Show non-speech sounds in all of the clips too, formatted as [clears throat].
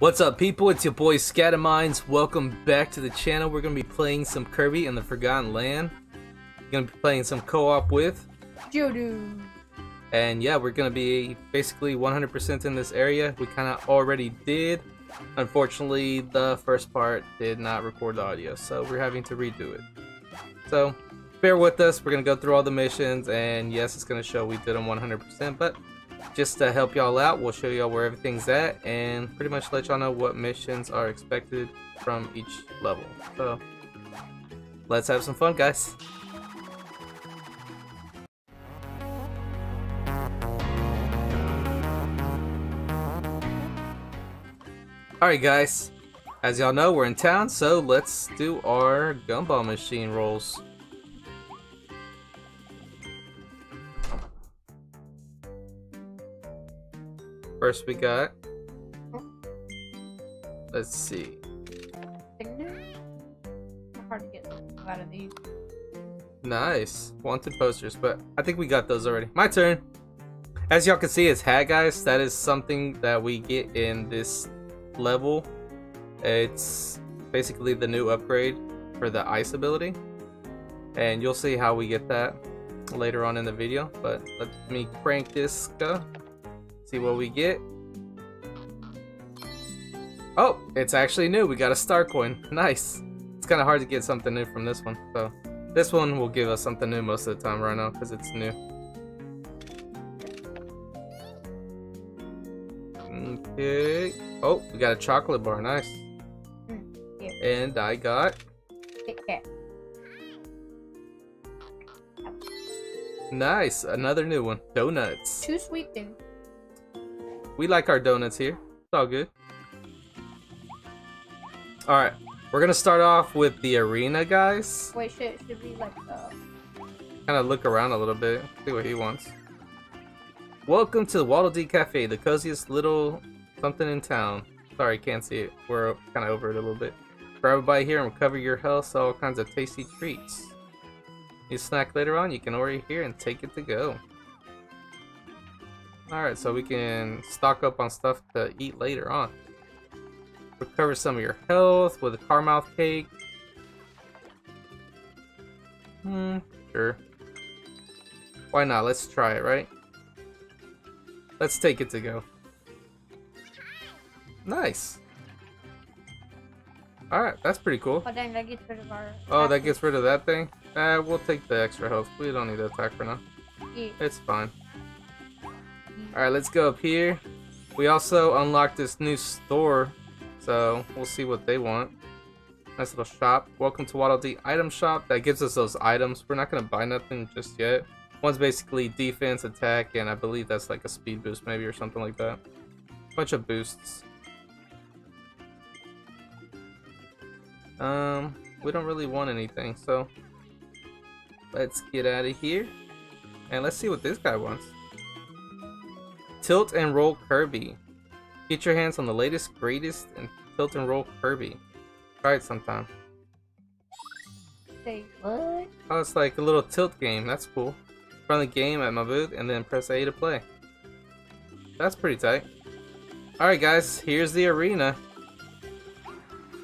What's up people, it's your boy SkattaMindz. Welcome back to the channel. We're going to be playing some Kirby and the Forgotten Land. We're going to be playing some co-op with GioDude. And yeah, we're going to be basically 100% in this area. We kind of already did. Unfortunately, the first part did not record the audio, so we're having to redo it. So, bear with us. We're going to go through all the missions, and yes, it's going to show we did them 100%, but just to help y'all out, we'll show y'all where everything's at, and pretty much let y'all know what missions are expected from each level. So, let's have some fun, guys. Alright guys, as y'all know we're in town, so let's do our gumball machine rolls. First we got, let's see, Hard to get out of these. nice, wanted posters, but I think we got those already. My turn! As y'all can see, it's hat guys, that is something that we get in this level. It's basically the new upgrade for the ice ability. And you'll see how we get that later on in the video. But let me crank this go. See what we get. Oh, it's actually new. We got a star coin. [laughs] Nice. It's kind of hard to get something new from this one. So this one will give us something new most of the time right now because it's new. Okay. Oh, we got a chocolate bar. Nice. Mm. And I got Kit Kat. nice another new one. Donuts. Two sweet things. We like our donuts here. It's all good. All right, we're gonna start off with the arena, guys. Wait, should should be like uh Kind of look around a little bit, see what he wants. Welcome to the Waddle Dee Cafe, the coziest little something in town. Sorry, can't see it. We're kind of over it a little bit. Grab a bite here and recover your health. All kinds of tasty treats. You snack later on, you can order here and take it to go. Alright, so we can stock up on stuff to eat later on. Recover some of your health with a Carmouth cake. Hmm, sure. Why not? Let's try it, right? Let's take it to go. Nice. Alright, that's pretty cool. oh dang that gets rid of our Oh, that gets rid of that thing? Uh, we'll take the extra health. We don't need to attack for now. yeah. It's fine. Alright, let's go up here. We also unlocked this new store, so we'll see what they want. Nice little shop. Welcome to Waddle Dee Item Shop. That gives us those items. We're not going to buy nothing just yet. One's basically defense, attack, and I believe that's like a speed boost maybe or something like that. Bunch of boosts. Um, we don't really want anything, so let's get out of here. And let's see what this guy wants. Tilt and roll Kirby. Get your hands on the latest, greatest, and tilt and roll Kirby. Try it sometime. Say what? Oh, it's like a little tilt game. That's cool. Run the game at my booth and then press A to play. That's pretty tight. Alright guys, here's the arena.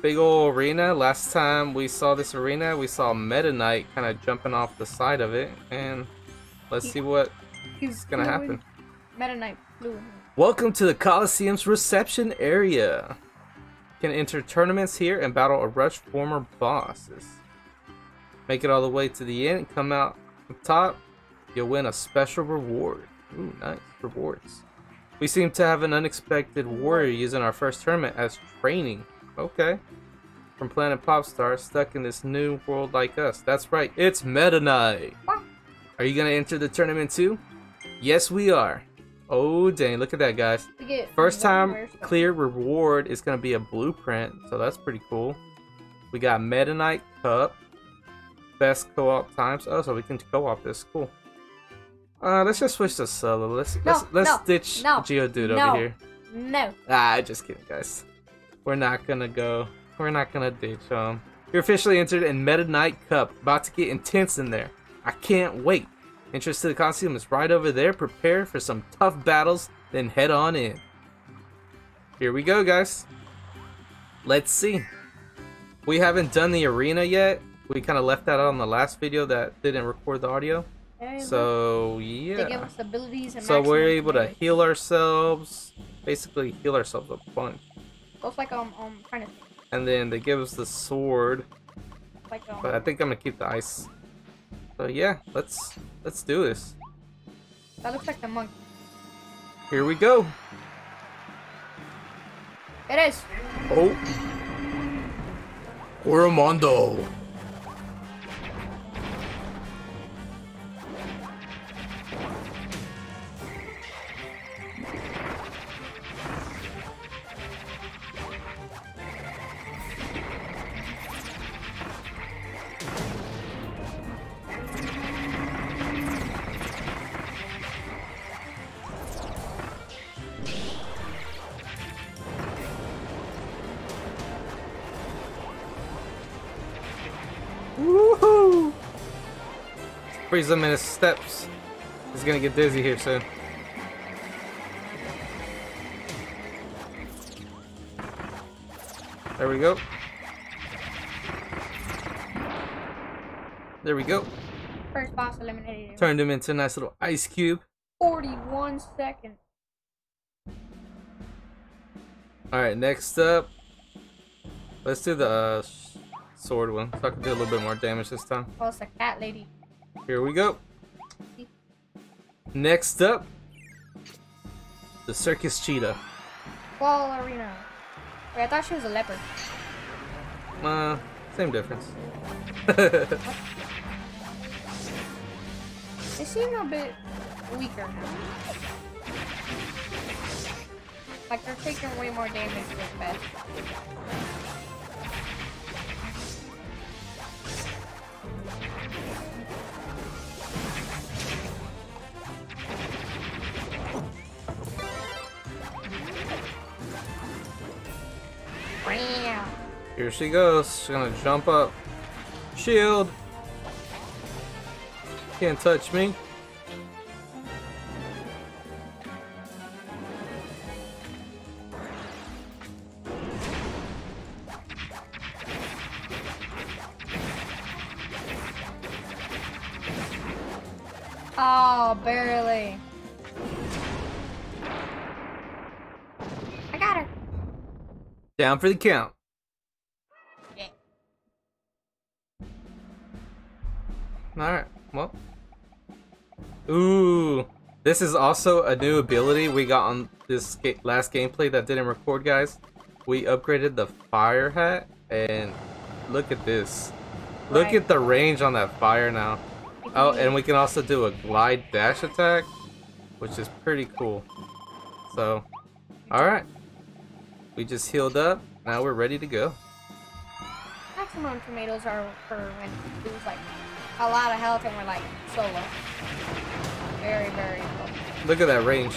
Big ol' arena. Last time we saw this arena, we saw Meta Knight kind of jumping off the side of it. And let's see what is gonna happen. Meta Knight. Welcome to the Coliseum's reception area. You can enter tournaments here and battle a rush former bosses. Make it all the way to the end, come out on top, you'll win a special reward. Ooh, nice rewards. We seem to have an unexpected warrior using our first tournament as training. Okay. From Planet Popstar, stuck in this new world like us. That's right, it's Meta Knight. Are you gonna enter the tournament too? Yes, we are. Oh, dang, look at that, guys. First time clear reward is going to be a blueprint, so that's pretty cool. We got Meta Knight Cup. Best co-op times. Oh, so we can co-op this. Cool. Uh, let's just switch to solo. Let's let's let's no, ditch no, GioDude no. over here. No. Ah, just kidding, guys. We're not gonna go. We're not gonna ditch um. You're officially entered in Meta Knight Cup. About to get intense in there. I can't wait. Entrance to the Coliseum is right over there. Prepare for some tough battles, then head on in. Here we go, guys. let's see. We haven't done the arena yet. We kind of left that out on the last video that didn't record the audio. So they give yeah. us abilities and So we're able to heal ourselves. Basically heal ourselves a bunch. Looks like um um trying to And then they give us the sword. like um But I think I'm gonna keep the ice. So yeah, let's let's do this. that looks like the monk. Here we go. It is. Oh. Gorimondo. Freeze him in his steps. He's gonna get dizzy here soon. There we go. There we go. First boss eliminated. Turned him into a nice little ice cube. 41 seconds. Alright, next up. Let's do the uh, sword one. So I can do a little bit more damage this time. Oh, it's a cat lady. Here we go. Next up, the circus cheetah. Ball arena. Wait, I thought she was a leopard. Uh, same difference. [laughs] They seem a bit weaker now. Like they're taking way more damage with best. Here she goes. She's gonna jump up. Shield. Can't touch me. Oh, barely. Down for the count. Yeah. Alright, well. Ooh. This is also a new ability we got on this ga- last gameplay that didn't record, guys. We upgraded the fire hat, and look at this. Look Right. at the range on that fire now. Oh, and we can also do a glide dash attack, which is pretty cool. So, alright. We just healed up. Now we're ready to go. Maximum tomatoes are for when you lose like a lot of health and we're like solo. Very, very low. Look at that range.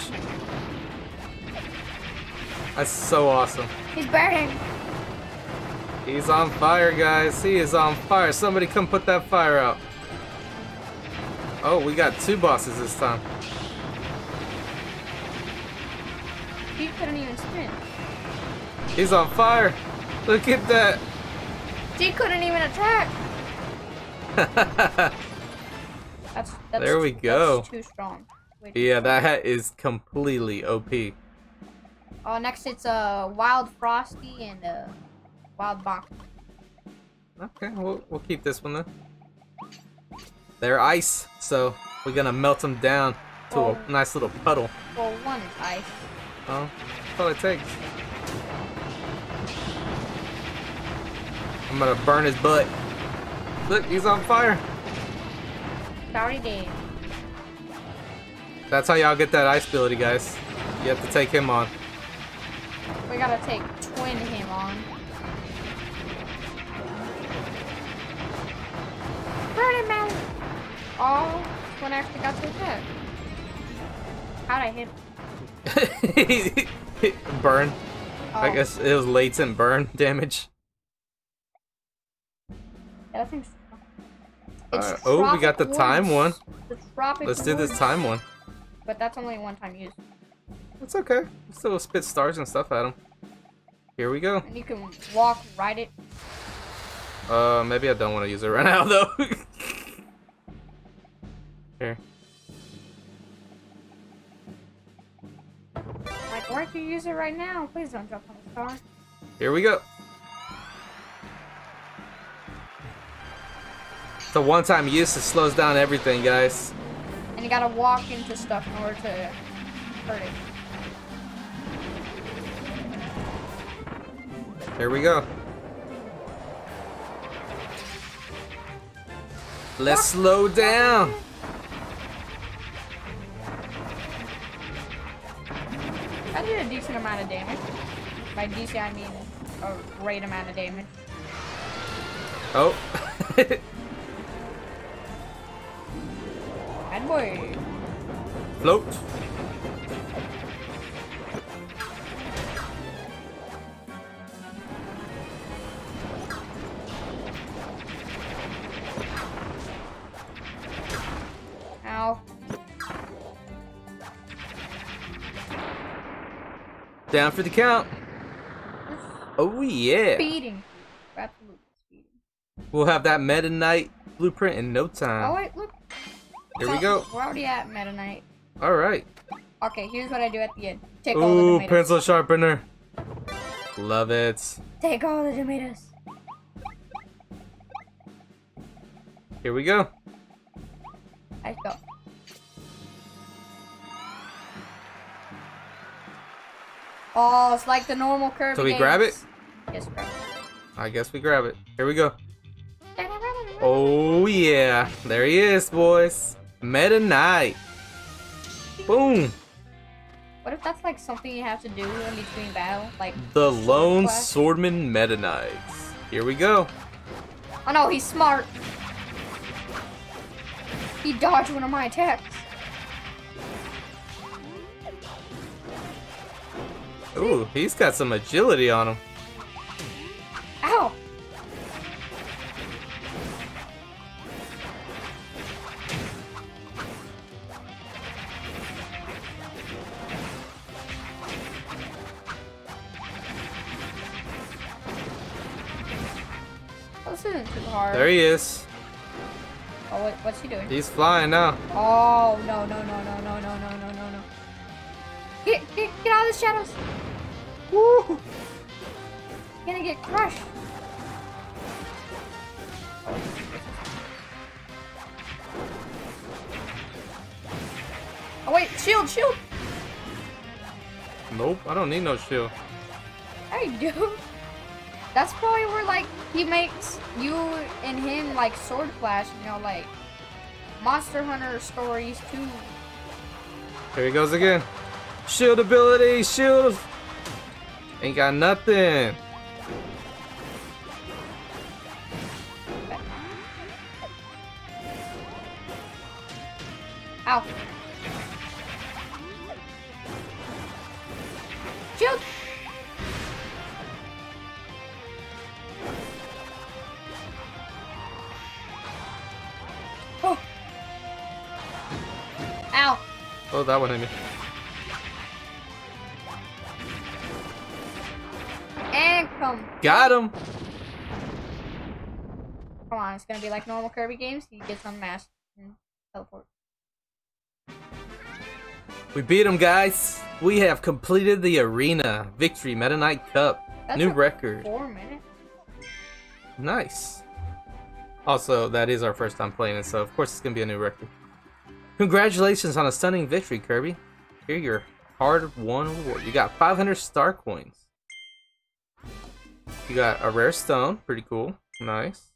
That's so awesome. He's burning. He's on fire, guys. He is on fire. Somebody come put that fire out. Oh, we got two bosses this time. He couldn't even spin. He's on fire. Look at that. He couldn't even attack. [laughs] That's, that's There we go. That's too strong. Wait. yeah, that hat is completely OP. Uh, next it's uh wild frosty and uh wild bonk. Okay, we'll, we'll keep this one then. They're ice, so we're gonna melt them down to Oh. a nice little puddle. Well, one is ice. Oh, that's all it takes. I'm gonna burn his butt. Look, he's on fire. Sorry, Dave. That's how y'all get that ice ability, guys. You have to take him on. We gotta take twin him on. Burn him out. Oh, twin actually got to attack. How'd I hit him? [laughs] burn. I Oh, guess it was latent burn [laughs] damage. Yeah, that thing's. Uh, oh, we got the time one. The Let's do this time one. But that's only one time use. It's okay. Still spit stars and stuff at him. Here we go. And you can walk, ride it. Uh, maybe I don't want to use it right [laughs] now though. Here. Like, why don't you use it right now? Please don't jump on the star. Here we go. It's a one-time use. It slows down everything, guys. And you gotta walk into stuff in order to hurt it. Here we go. Let's slow down. I did a decent amount of damage. By decent, I mean a great amount of damage. Oh. [laughs] Bad boy. Float. Ow. Down for the count. Oh yeah. Speeding. Absolute speeding. We'll have that Meta Knight blueprint in no Oh time. wait, look. Here we go. We're already at Meta Knight. All right. Okay, here's what I do at the end. Take all the Ooh, tomatoes. pencil sharpener. Love it. Take all the tomatoes. Here we go. Let's go. Oh, it's like the normal Kirby So we grab games. Yes, grab it. I guess we grab it. Here we go. Oh yeah. There he is, boys. Meta Knight. Boom. What if that's like something you have to do in between battle? Like, The lone quest? swordman Meta Knights. Here we go. oh no, he's smart. He dodged one of my attacks. Ooh, he's got some agility on him. Hard. There he is. Oh, what, what's he doing? He's flying now. Oh, no, no, no, no, no, no, no, no, no, no. Get, get, get out of the shadows! Woo! You're gonna get crushed. Oh wait, shield, shield! Nope, I don't need no shield. I do. That's probably where like he makes you and him like sword clash, you know, like Monster Hunter Stories 2. Here he goes again. Shield ability, shield. Ain't got nothing. That one hit me. And come. Got him. Come on, it's gonna be like normal Kirby games. He gets unmasked and teleport. We beat him, guys. We have completed the arena victory Meta Knight Cup. That's New record. Four minutes. Nice. Also, that is our first time playing it, so of course it's gonna be a new record. Congratulations on a stunning victory, Kirby. Here your hard-won reward. You got 500 star coins. You got a rare stone, pretty cool, nice.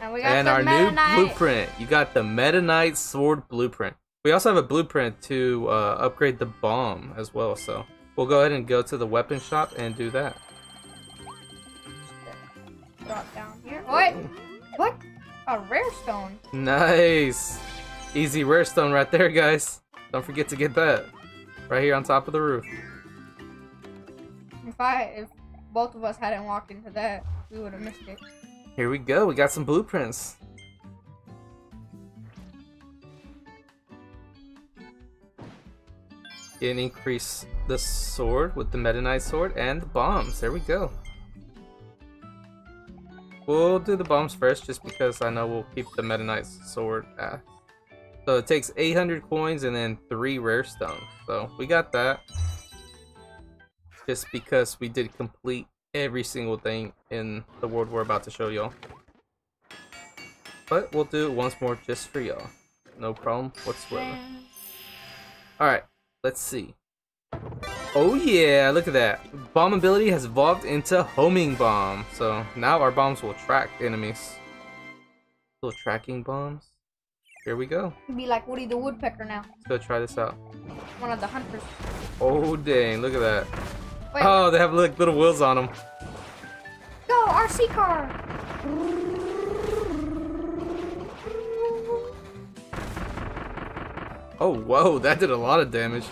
And we got And the our Meta new Knight. blueprint. You got the Meta Knight Sword blueprint. We also have a blueprint to uh, upgrade the bomb as well, so we'll go ahead and go to the weapon shop and do that. Drop down here. What? What? A rare stone. Nice. Easy rare stone right there, guys. Don't forget to get that. Right here on top of the roof. If I, if both of us hadn't walked into that, we would have missed it. Here we go. We got some blueprints. and increase the sword with the Meta Knight sword and the bombs. There we go. We'll do the bombs first just because I know we'll keep the Meta Knight sword at. So it takes 800 coins and then 3 rare stones. So we got that. Just because we did complete every single thing in the world we're about to show y'all. But we'll do it once more just for y'all. No problem whatsoever. Alright, let's see. Oh yeah, look at that. Bomb ability has evolved into homing bomb. So now our bombs will track enemies. Little tracking bombs. Here we go. Be like Woody the Woodpecker now. Let's go try this out. One of the hunters. Oh dang, look at that. Wait, Oh, they have like little wheels on them. go RC car. Oh, whoa, that did a lot of damage.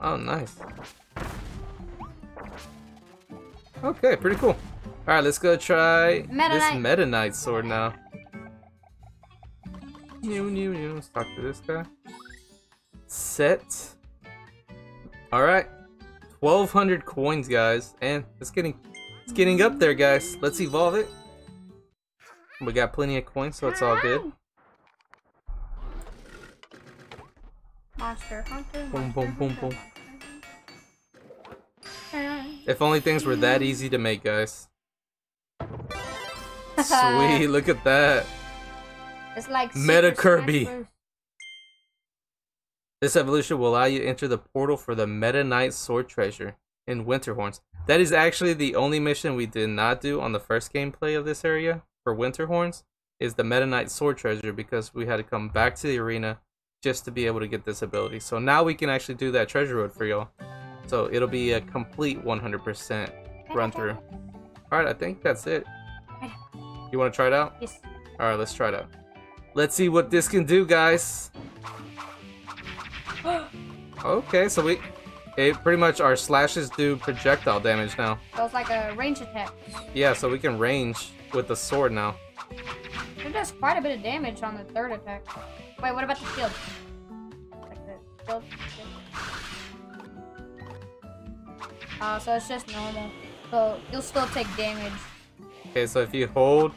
Oh, nice. Okay, pretty cool. Alright, let's go try Meta this Knight. Meta Knight sword now. New, new, new. Let's talk to this guy. Set. Alright. 1200 coins, guys. And it's getting it's getting up there, guys. Let's evolve it. We got plenty of coins, so it's all good. Monster Hunter. Boom, boom, boom. boom. If only things were that easy to make, guys. Sweet, look at that. It's like Meta Kirby. This evolution will allow you to enter the portal for the Meta Knight Sword Treasure in Winterhorns. That is actually the only mission we did not do on the first gameplay of this area for Winterhorns is the Meta Knight Sword Treasure because we had to come back to the arena just to be able to get this ability. So now we can actually do that treasure road for y'all. So it'll be a complete 100% run through. Alright, I think that's it. You want to try it out? Yes. Alright, let's try it out. Let's see what this can do, guys. [gasps] Okay, so we... It pretty much our slashes do projectile damage now. So it's like a range attack. Yeah, so we can range with the sword now. It does quite a bit of damage on the third attack. Wait, what about the shield? Like the shield? Uh, [laughs] so it's just normal. So you'll still take damage. Okay, so if you hold,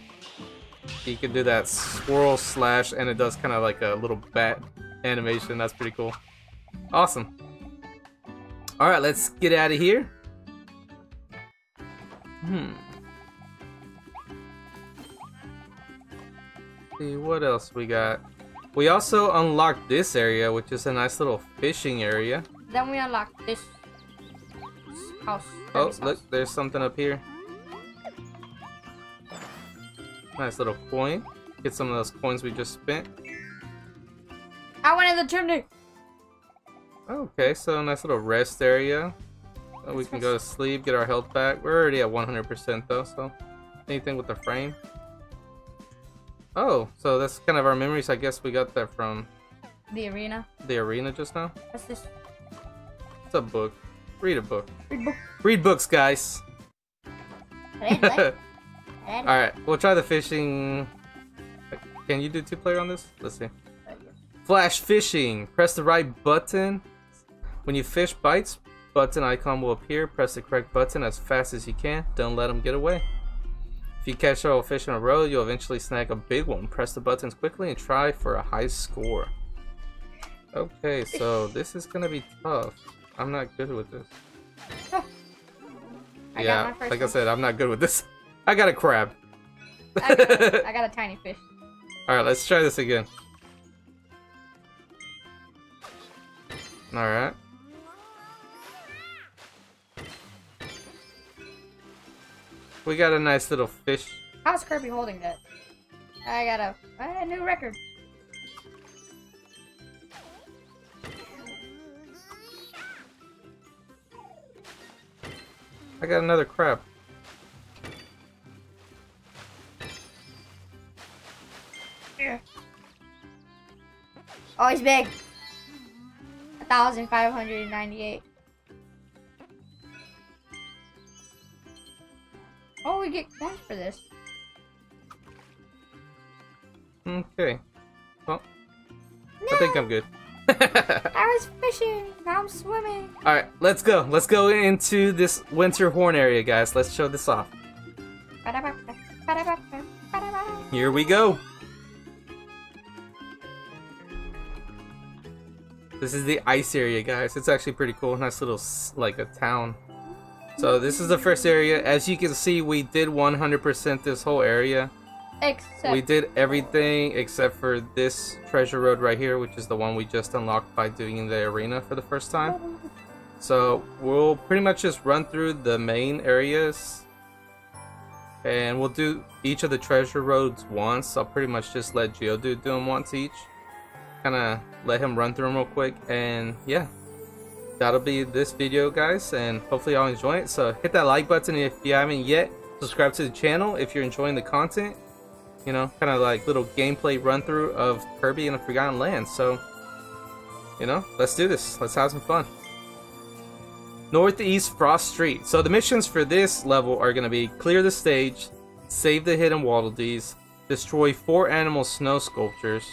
you can do that swirl slash, and it does kind of like a little bat animation. That's pretty cool. Awesome. All right, let's get out of here. Hmm. See what else we got. We also unlocked this area, which is a nice little fishing area. Then we unlock this house. Oh, look, there's something up here. Nice little coin. Get some of those coins we just spent. I wanted the chimney. Okay, so nice little rest area. Uh, we can go to sleep, get our health back. We're already at 100% though, so anything with the frame. Oh, so that's kind of our memories. I guess we got that from The arena. the arena just now. What's this? It's a book. Read a book. Read book. Read books, guys. Red light. [laughs] Red All right, we'll try the fishing. Can you do two player on this? Let's see. Uh, Flash fishing. Press the right button. When you fish bites, button icon will appear. Press the correct button as fast as you can. Don't let them get away. If you catch several fish in a row, you'll eventually snag a big one. Press the buttons quickly and try for a high score. Okay, so this is gonna be tough. I'm not good with this. [laughs] I yeah, got my first like I said, I'm not good with this. [laughs] I got a crab. I got, [laughs] I got a tiny fish. Alright, let's try this again. Alright. We got a nice little fish. How's Kirby holding that? I got a, a new record. I got another crab. Oh, he's big. Thousand five hundred and ninety-eight. Oh, we get coins for this. Okay. Well, I think I'm good. I was fishing. Now I'm swimming. All right, let's go. Let's go into this winter horn area, guys. Let's show this off. Here we go. This is the ice area, guys. It's actually pretty cool. Nice little, like, a town. So this is the first area. As you can see, we did 100% this whole area. Except We did everything except for this treasure road right here, which is the one we just unlocked by doing the arena for the first time. So we'll pretty much just run through the main areas and we'll do each of the treasure roads once. I'll pretty much just let GioDude do them once each. Kind of let him run through them real quick and yeah. That'll be this video guys and hopefully y'all enjoy it. So hit that like button if you haven't yet. Subscribe to the channel if you're enjoying the content you know, kind of like little gameplay run through of Kirby and the Forgotten Land. So, you know, let's do this. Let's have some fun. Northeast Frost Street. So the missions for this level are going to be clear the stage, save the hidden Waddle Dees, destroy four animal snow sculptures,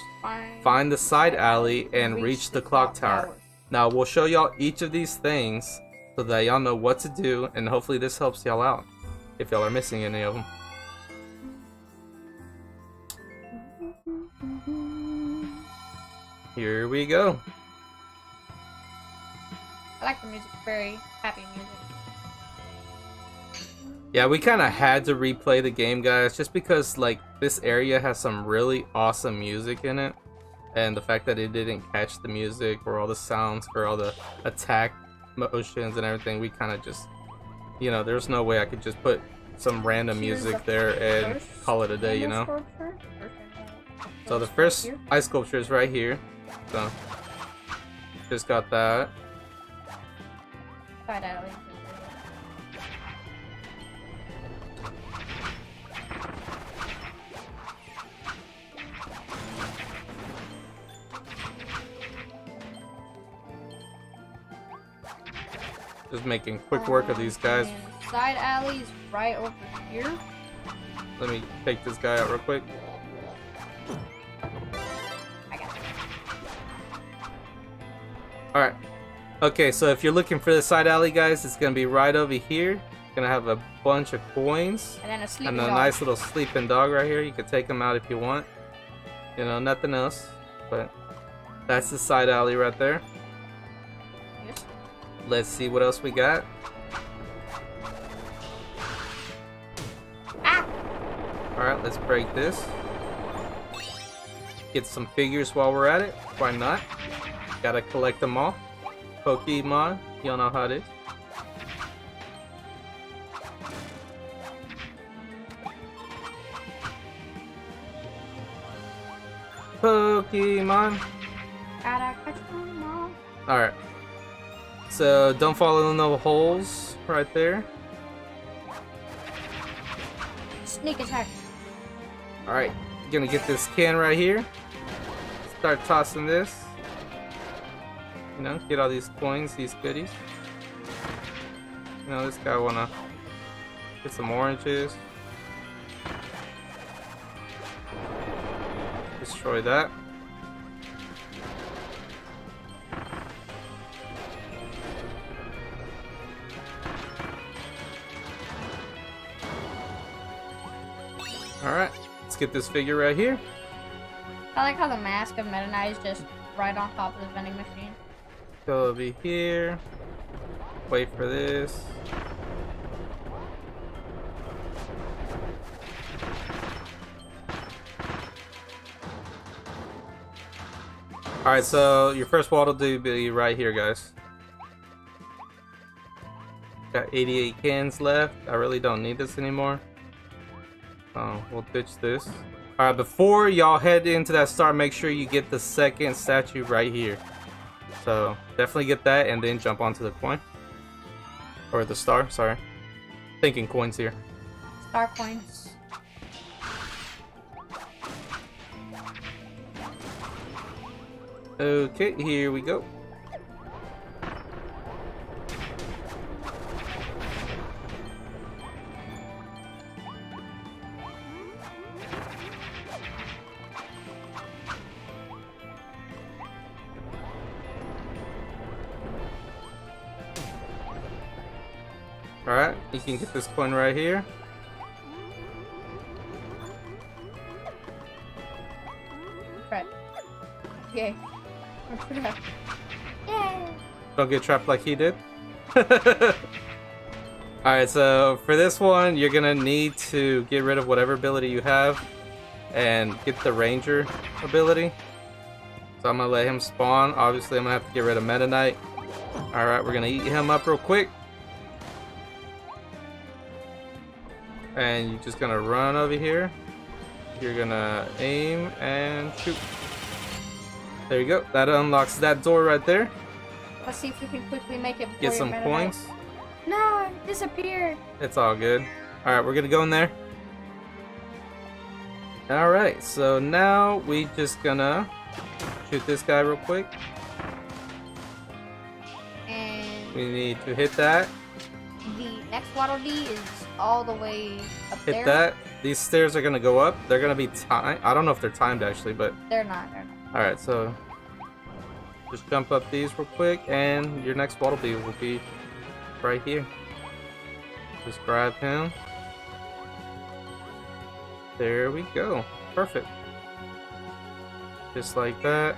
find the side alley, and reach the clock tower. Now we'll show y'all each of these things so that y'all know what to do, and hopefully this helps y'all out if y'all are missing any of them. Here we go. I like the music. Very happy music. Yeah, we kind of had to replay the game, guys, just because like this area has some really awesome music in it, and the fact that it didn't catch the music or all the sounds for all the attack motions and everything, we kind of just, you know, there's no way I could just put some random music there and call it a day, you know. Sculpture. First animal So the first ice sculpture is right here. So just got that. Side alley. Just making quick work of um, these guys. Side alley is right over here. Let me take this guy out real quick. Alright. Okay, so if you're looking for the side alley, guys, it's gonna be right over here. Gonna have a bunch of coins. And then a sleeping And a nice little sleeping dog right here. You can take him out if you want. You know, nothing else. But that's the side alley right there. Yes. Let's see what else we got. Ah! Alright, let's break this. Get some figures while we're at it. Why not? Gotta collect them all. Pokemon, y'all know how it is. Pokemon. Gotta catch them all. Alright. So don't fall in the holes right there. Sneak attack. Alright, gonna get this can right here. Start tossing this. You know, get all these coins, these goodies. You know, this guy wanna get some oranges. Destroy that. Alright, let's get this figure right here. I like how the mask of Meta Knight is just right on top of the vending machine. Go over here. Wait for this. Alright, so your first wall will do be right here, guys. Got 88 cans left. I really don't need this anymore. Oh, we'll ditch this. Alright, before y'all head into that star, make sure you get the second statue right here. So definitely get that and then jump onto the coin. Or the star, sorry. Thinking coins here. Star coins. Okay, here we go. Can get this coin right here. Right. Yay. Yay. Don't get trapped like he did. [laughs] Alright, so for this one, you're gonna need to get rid of whatever ability you have and get the Ranger ability. So I'm gonna let him spawn. Obviously, I'm gonna have to get rid of Meta Knight. Alright, we're gonna eat him up real quick. And you're just gonna run over here. You're gonna aim and shoot. There you go. That unlocks that door right there. Let's see if we can quickly make it. Get some points. No, it disappeared. It's all good. Alright, we're gonna go in there. Alright, so now we just gonna shoot this guy real quick. And We need to hit that, the next Waddle Dee is all the way up hit there. that. These stairs are gonna go up. They're gonna be timed. I don't know if they're timed actually, but They're not. They're not. alright, so just jump up these real quick and your next Waddle Dee will be right here. Just grab him. There we go. Perfect. Just like that.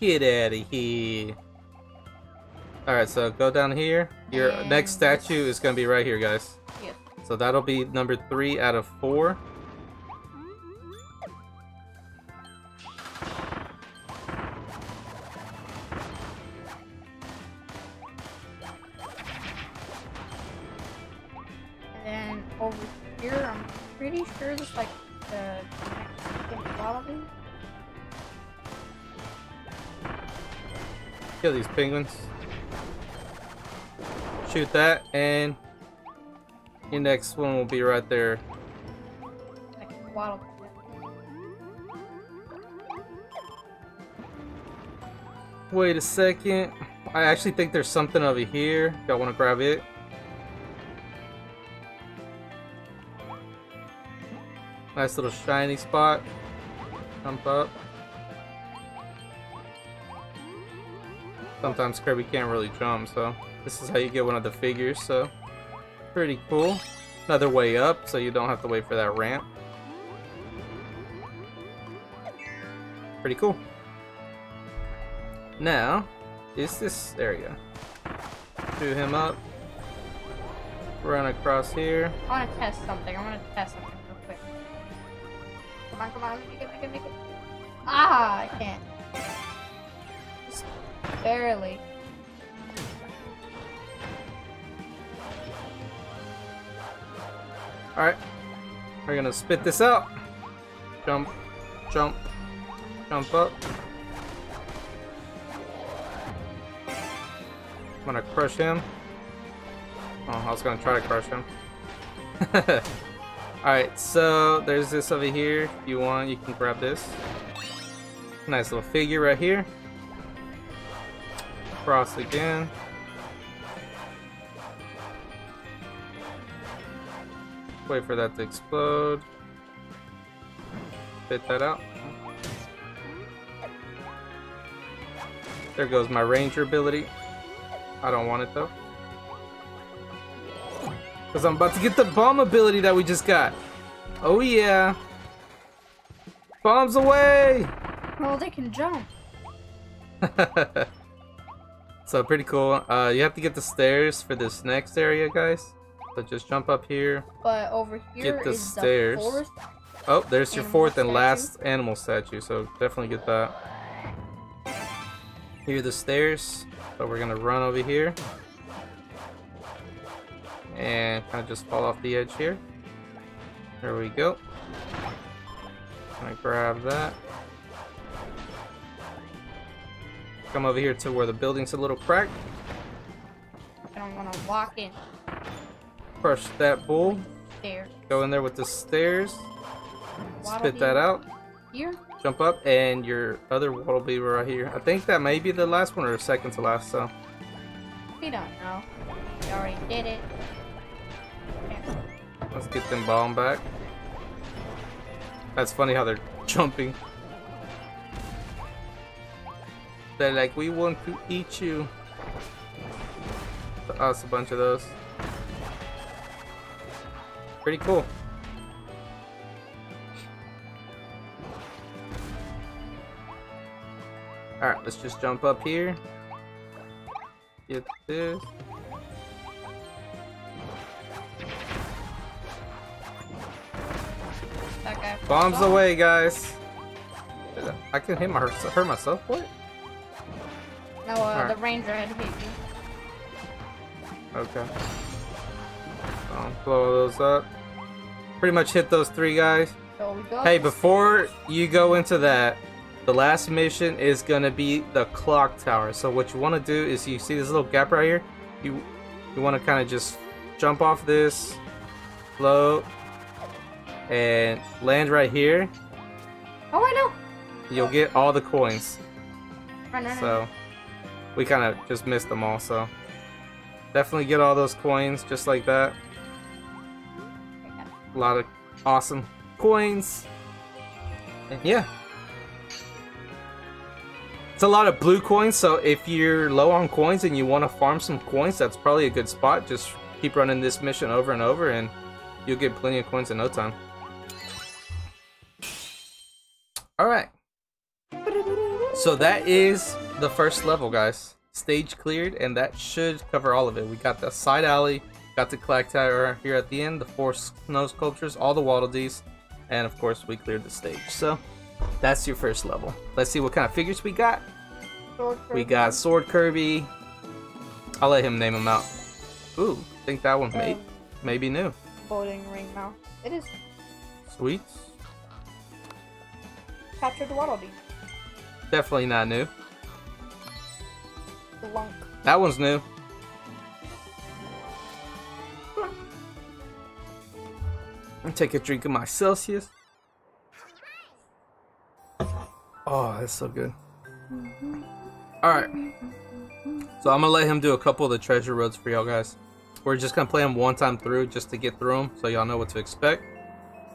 Get out of here. Alright, so go down here. Your And next statue is going to be right here, guys. Yeah. So that'll be number three out of four. And then over here, I'm pretty sure this like the next Waddle Dee. Kill these penguins. Shoot that, and your next one will be right there. Next Waddle Dee. Wait a second. I actually think there's something over here. Y'all want to grab it? Nice little shiny spot. Jump up. Sometimes Kirby can't really jump, so this is how you get one of the figures, so pretty cool. Another way up, so you don't have to wait for that ramp. Pretty cool. Now, is this area. Shoot him up. Run across here. I want to test something. I want to test something real quick. Come on, come on. Make it, make it, make it. Ah, I can't. Just barely. Alright. We're gonna spit this out. Jump, jump, jump up. I'm gonna crush him. Oh, I was gonna try to crush him. [laughs] Alright, so there's this over here. If you want, you can grab this. Nice little figure right here. Cross again. Wait for that to explode. Spit that out. There goes my ranger ability. I don't want it though. Because I'm about to get the bomb ability that we just got. Oh yeah. Bombs away! Oh, they can jump. [laughs] so pretty cool. Uh, you have to get the stairs for this next area, guys. So just jump up here. But over here Get the stairs. the. Oh, there's your fourth and last animal statue, so definitely get that. Here are the stairs. So we're gonna run over here. And kind of just fall off the edge here. There we go. Gonna grab that. Come over here to where the building's a little cracked. I don't want to walk in Crush that bull. there. Go in there with the stairs. Waddle Spit that out. Here. jump up and your other waddle beaver right here. I think that may be the last one or the second to last, so We don't know. We already did it. Okay. let's get them bomb back. That's funny how they're [laughs] jumping. They're like, we want to eat you. Us a bunch of those. Pretty cool. Alright, let's just jump up here. Get this. Bombs Oh, away, guys. I can hit my hurt myself. What? No, uh, Alright. the ranger had hit you. Okay. Um, blow those up. Pretty much hit those three guys. So we. Hey, before you go into that, the last mission is gonna be the clock tower. So what you want to do is you see this little gap right here. You you want to kind of just jump off this, float, and land right here. Oh, I know. You'll get all the coins. So we kind of just missed them all. So definitely get all those coins just like that. A lot of awesome coins. And yeah. It's a lot of blue coins, so if you're low on coins and you want to farm some coins, that's probably a good spot. Just keep running this mission over and over and you'll get plenty of coins in no time. Alright. So that is the first level, guys. Stage cleared, and that should cover all of it. We got the side alley, got the tower here at the end, the four snow sculptures, all the Waddle Dees, and of course we cleared the stage. So that's your first level. Let's see what kind of figures we got. Sword We got Sword Kirby. I'll let him name them out. Ooh, think that one may Um, maybe new. Bolding ring mouth. It is Sweet. captured the Waddle Dee. Definitely not new. The lunk. That one's new. I'll take a drink of my Celsius. Oh, that's so good. Alright. So I'm gonna let him do a couple of the treasure roads for y'all guys. We're just gonna play them one time through just to get through them so y'all know what to expect.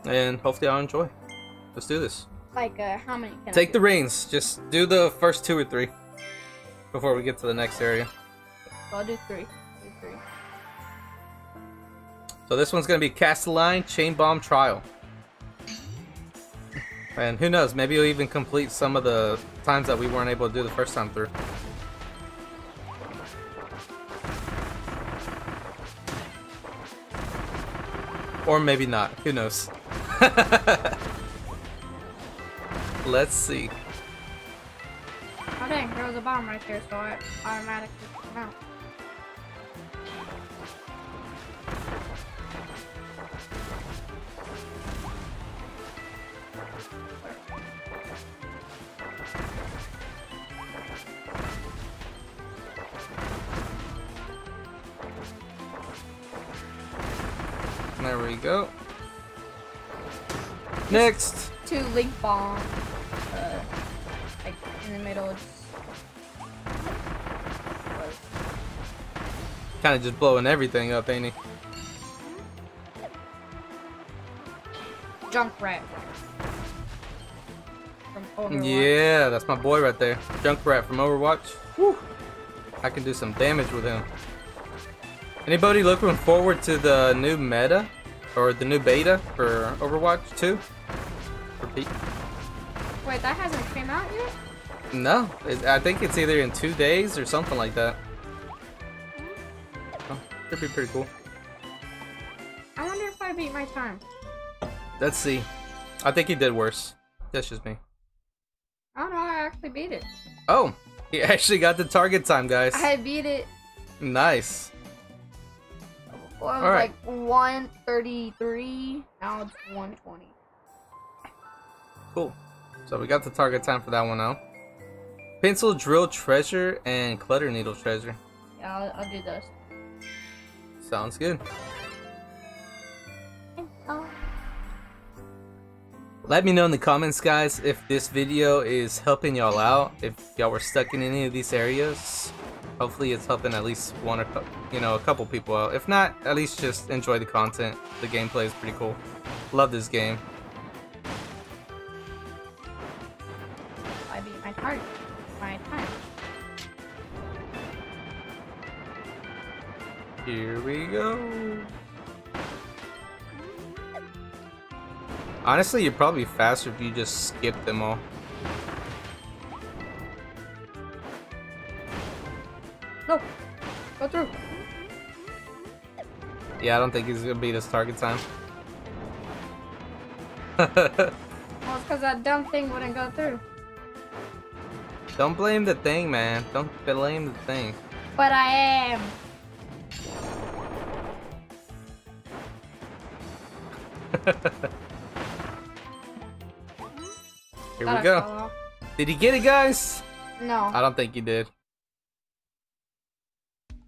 And hopefully y'all enjoy. Let's do this. Like, uh, how many can Take the reins. Just do the first two or three before we get to the next area. I'll. Do three. So this one's gonna be Castelline Chain Bomb Trial. And who knows, maybe you'll even complete some of the times that we weren't able to do the first time through. Or maybe not, who knows. [laughs] Let's see. There was a bomb right there, so I automatically him out. There we go. Next! Two link bombs. Uh, like in the middle. Kind of just blowing everything up, ain't he? Junkrat. From Overwatch. Yeah, that's my boy right there. Junkrat from Overwatch. Whew. I can do some damage with him. Anybody looking forward to the new meta? Or the new beta for Overwatch 2? For Pete? Wait, that hasn't came out yet? No, it, I think it's either in two days or something like that. Hmm. Oh, could be pretty cool. I wonder if I beat my time. Let's see. I think he did worse. That's just me. Oh, I don't know, I actually beat it. Oh, he [laughs] actually got the target time, guys. I beat it. Nice. Well, it was Alright. like 133. Now it's 120. Cool. So we got the target time for that one now. Pencil drill treasure and clutter needle treasure. Yeah, I'll, I'll do this. Sounds good. Oh. Let me know in the comments, guys, if this video is helping y'all out. If y'all were stuck in any of these areas, Hopefully it's helping at least one or, you know, a couple people out. If not, at least just enjoy the content. The gameplay is pretty cool. Love this game. I beat my target. My time. Here we go. Honestly, you're probably faster if you just skip them all. No. Go through. Yeah, I don't think he's gonna beat his target time. [laughs] Well, it's because that dumb thing wouldn't go through. don't blame the thing, man. Don't blame the thing. But I am. [laughs] Here Thought we go. Did he get it, guys? No. I don't think he did.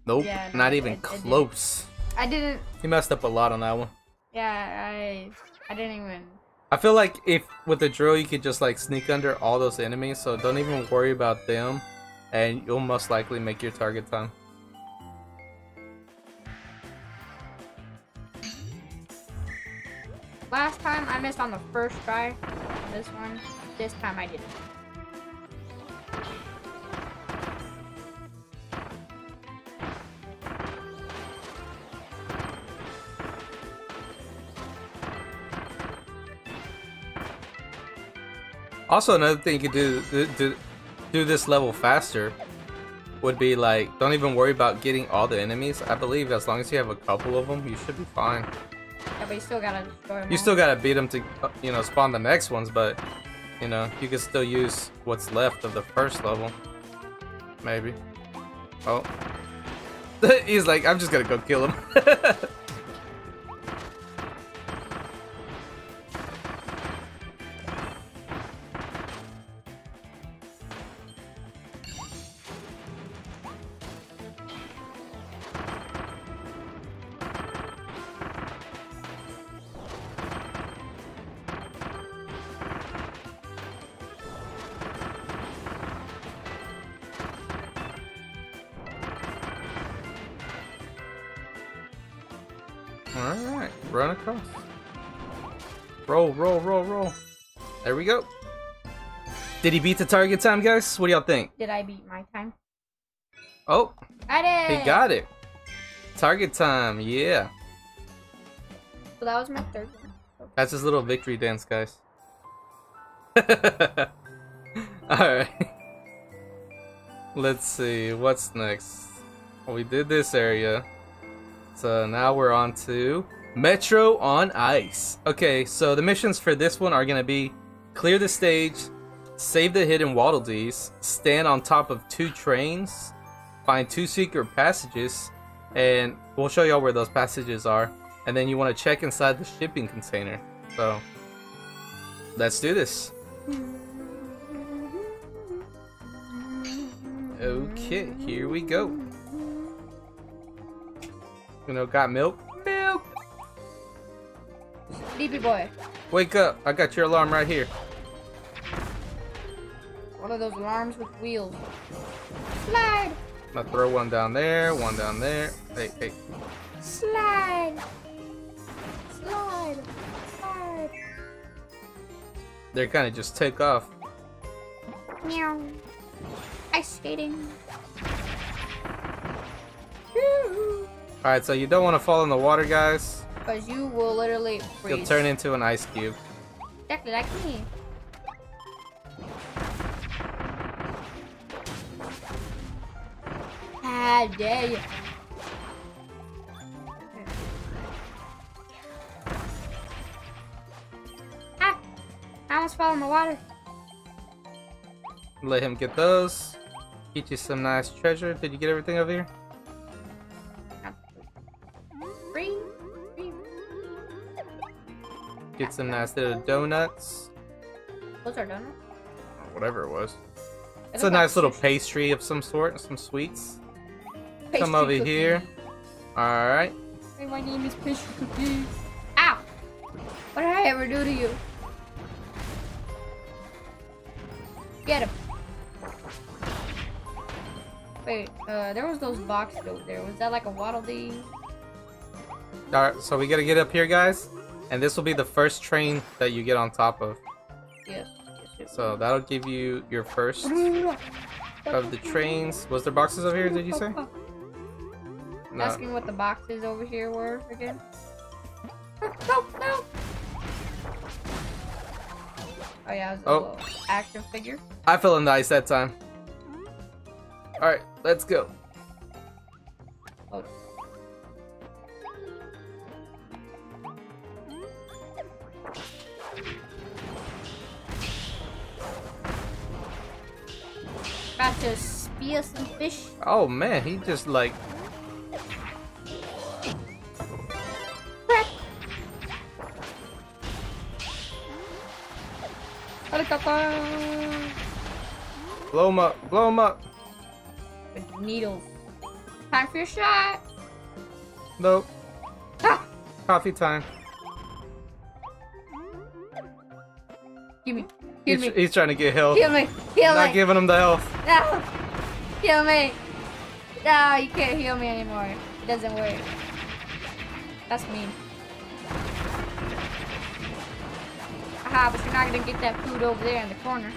Nope, Yeah, no, not even I close. I didn't. He messed up a lot on that one. Yeah, I. I didn't even. I feel like if with the drill you could just like sneak under all those enemies, so don't even worry about them, and you'll most likely make your target time. Last time I missed on the first try. This one. This time I didn't. Also, another thing you could do do do this level faster would be like don't even worry about getting all the enemies. I believe as long as you have a couple of them, you should be fine. Yeah, but you still gotta destroy them. You all. still gotta beat them to uh, you know spawn the next ones, but you know you can still use what's left of the first level. Maybe. Oh. [laughs] He's like, I'm just gonna go kill him. [laughs] Did he beat the target time, guys? What do y'all think? Did I beat my time? Oh, I did. he got it. Target time, yeah. So that was my third one. That's his little victory dance, guys. [laughs] Alright. [laughs] Let's see, what's next? We did this area. So now we're on to Metro on Ice. Okay, so the missions for this one are gonna be clear the stage, save the hidden Waddle Dees, stand on top of two trains, find two secret passages, and we'll show y'all where those passages are. And then you want to check inside the shipping container. So let's do this. Okay, here we go. You know, got milk? Milk! Sleepy boy. Wake up! I got your alarm right here. One of those alarms with wheels. Slide! I'm gonna throw one down there, one down there. Hey, hey. Slide! Slide! Slide! They're kind of just take off. Meow. Ice skating. Alright, so you don't want to fall in the water, guys. Because you will literally freeze. You'll turn into an ice cube. Exactly like me. How dare you? Ah! I almost fell in the water. Let him get those. Get you some nice treasure. Did you get everything over here? Free. Free. Get some nice little donuts. Those are donuts. Whatever it was. They It's a nice little pastry of some sort, and some sweets. Pastry Come over cookie. here. Alright. Hey, my name is Pastry Cookie. Ow! What did I ever do to you? Get him. Wait, uh, there was those boxes over there. Was that like a Waddle Dee? Alright, so we gotta get up here, guys. And this will be the first train that you get on top of. Yes. yes, So that'll give you your first [laughs] of the trains. Was there boxes over here, did you say? [laughs] No. Asking what the boxes over here were again. no, no. Oh yeah, it was a Oh. little action figure. I fell in the ice that time. Hmm. Alright, let's go. Oh. About to spear some fish. Oh man, he just like Blow him up, blow him up. With needles. Time for your shot. Nope. Ah! Coffee time. Give me. Give He's, me. he's trying to get health. Heal me. Heal Not me. giving him the health. No! Heal me! No, you can't heal me anymore. It doesn't work. That's mean. Aha, but you're not gonna get that food over there in the corner.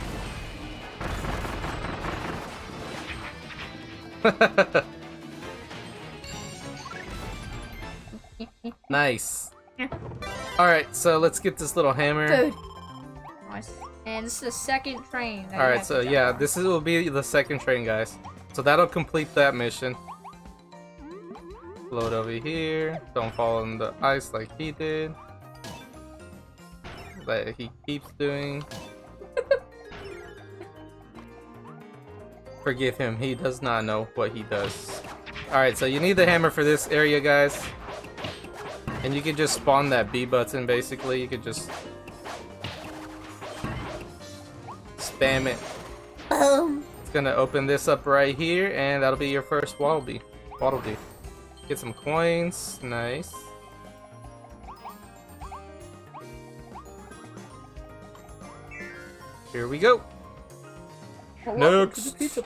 [laughs] nice. Alright, so let's get this little hammer. Dude. Nice. And this is the second train. Alright, so yeah, on. this is, will be the second train, guys. So that'll complete that mission. Float over here. Don't fall in the ice like he did. That he keeps doing. [laughs] Forgive him, he does not know what he does. Alright, so you need the hammer for this area, guys. And you can just spawn that B button, basically. You could just... Spam it. Boom. It's gonna open this up right here, and that'll be your first Waddle Dee. Waddle Dee. Get some coins. Nice. Here we go. The Next.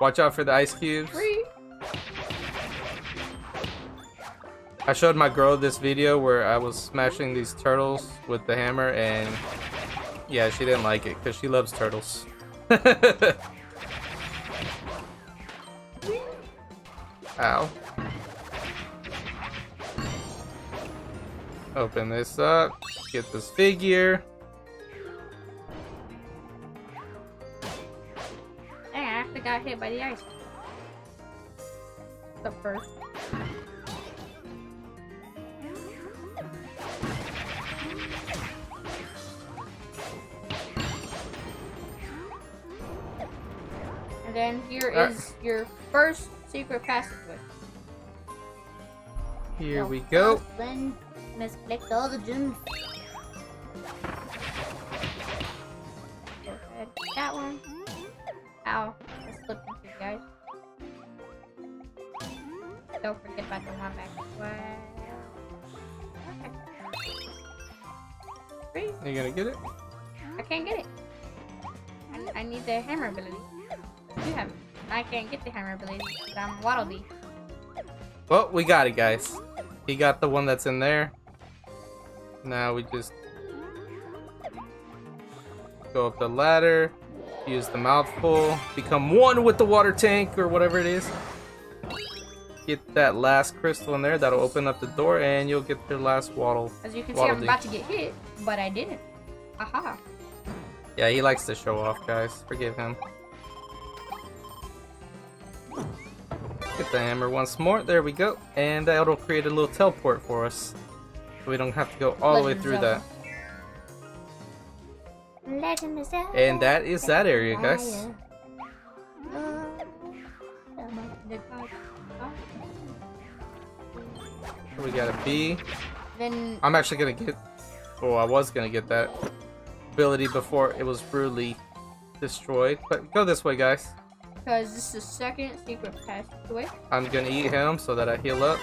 Watch out for the ice cubes. Free. I showed my girl this video where I was smashing these turtles with the hammer, and yeah, she didn't like it because she loves turtles. [laughs] Ow. Open this up, get this figure. Actually got hit by the ice. The first. And then here Alright. is your first secret passageway. Here So we go. Then let's collect all the gems. I'm Waddle. Well, we got it, guys. He got the one that's in there. Now we just go up the ladder, use the mouthful, become one with the water tank or whatever it is. Get that last crystal in there. That'll open up the door, and you'll get your last waddle. As you can see, I'm about to get hit, but I didn't. Aha. Yeah, he likes to show off, guys. Forgive him. Get the hammer once more. There we go. And that'll create a little teleport for us. So we don't have to go all the way through Zelda. that. Legend Zelda. And that is that area, guys. We got a B. Then I'm actually gonna get. Oh, I was gonna get that ability before it was brutally destroyed. But go this way, guys. Because this is the second secret passageway. I'm gonna eat him so that I heal up.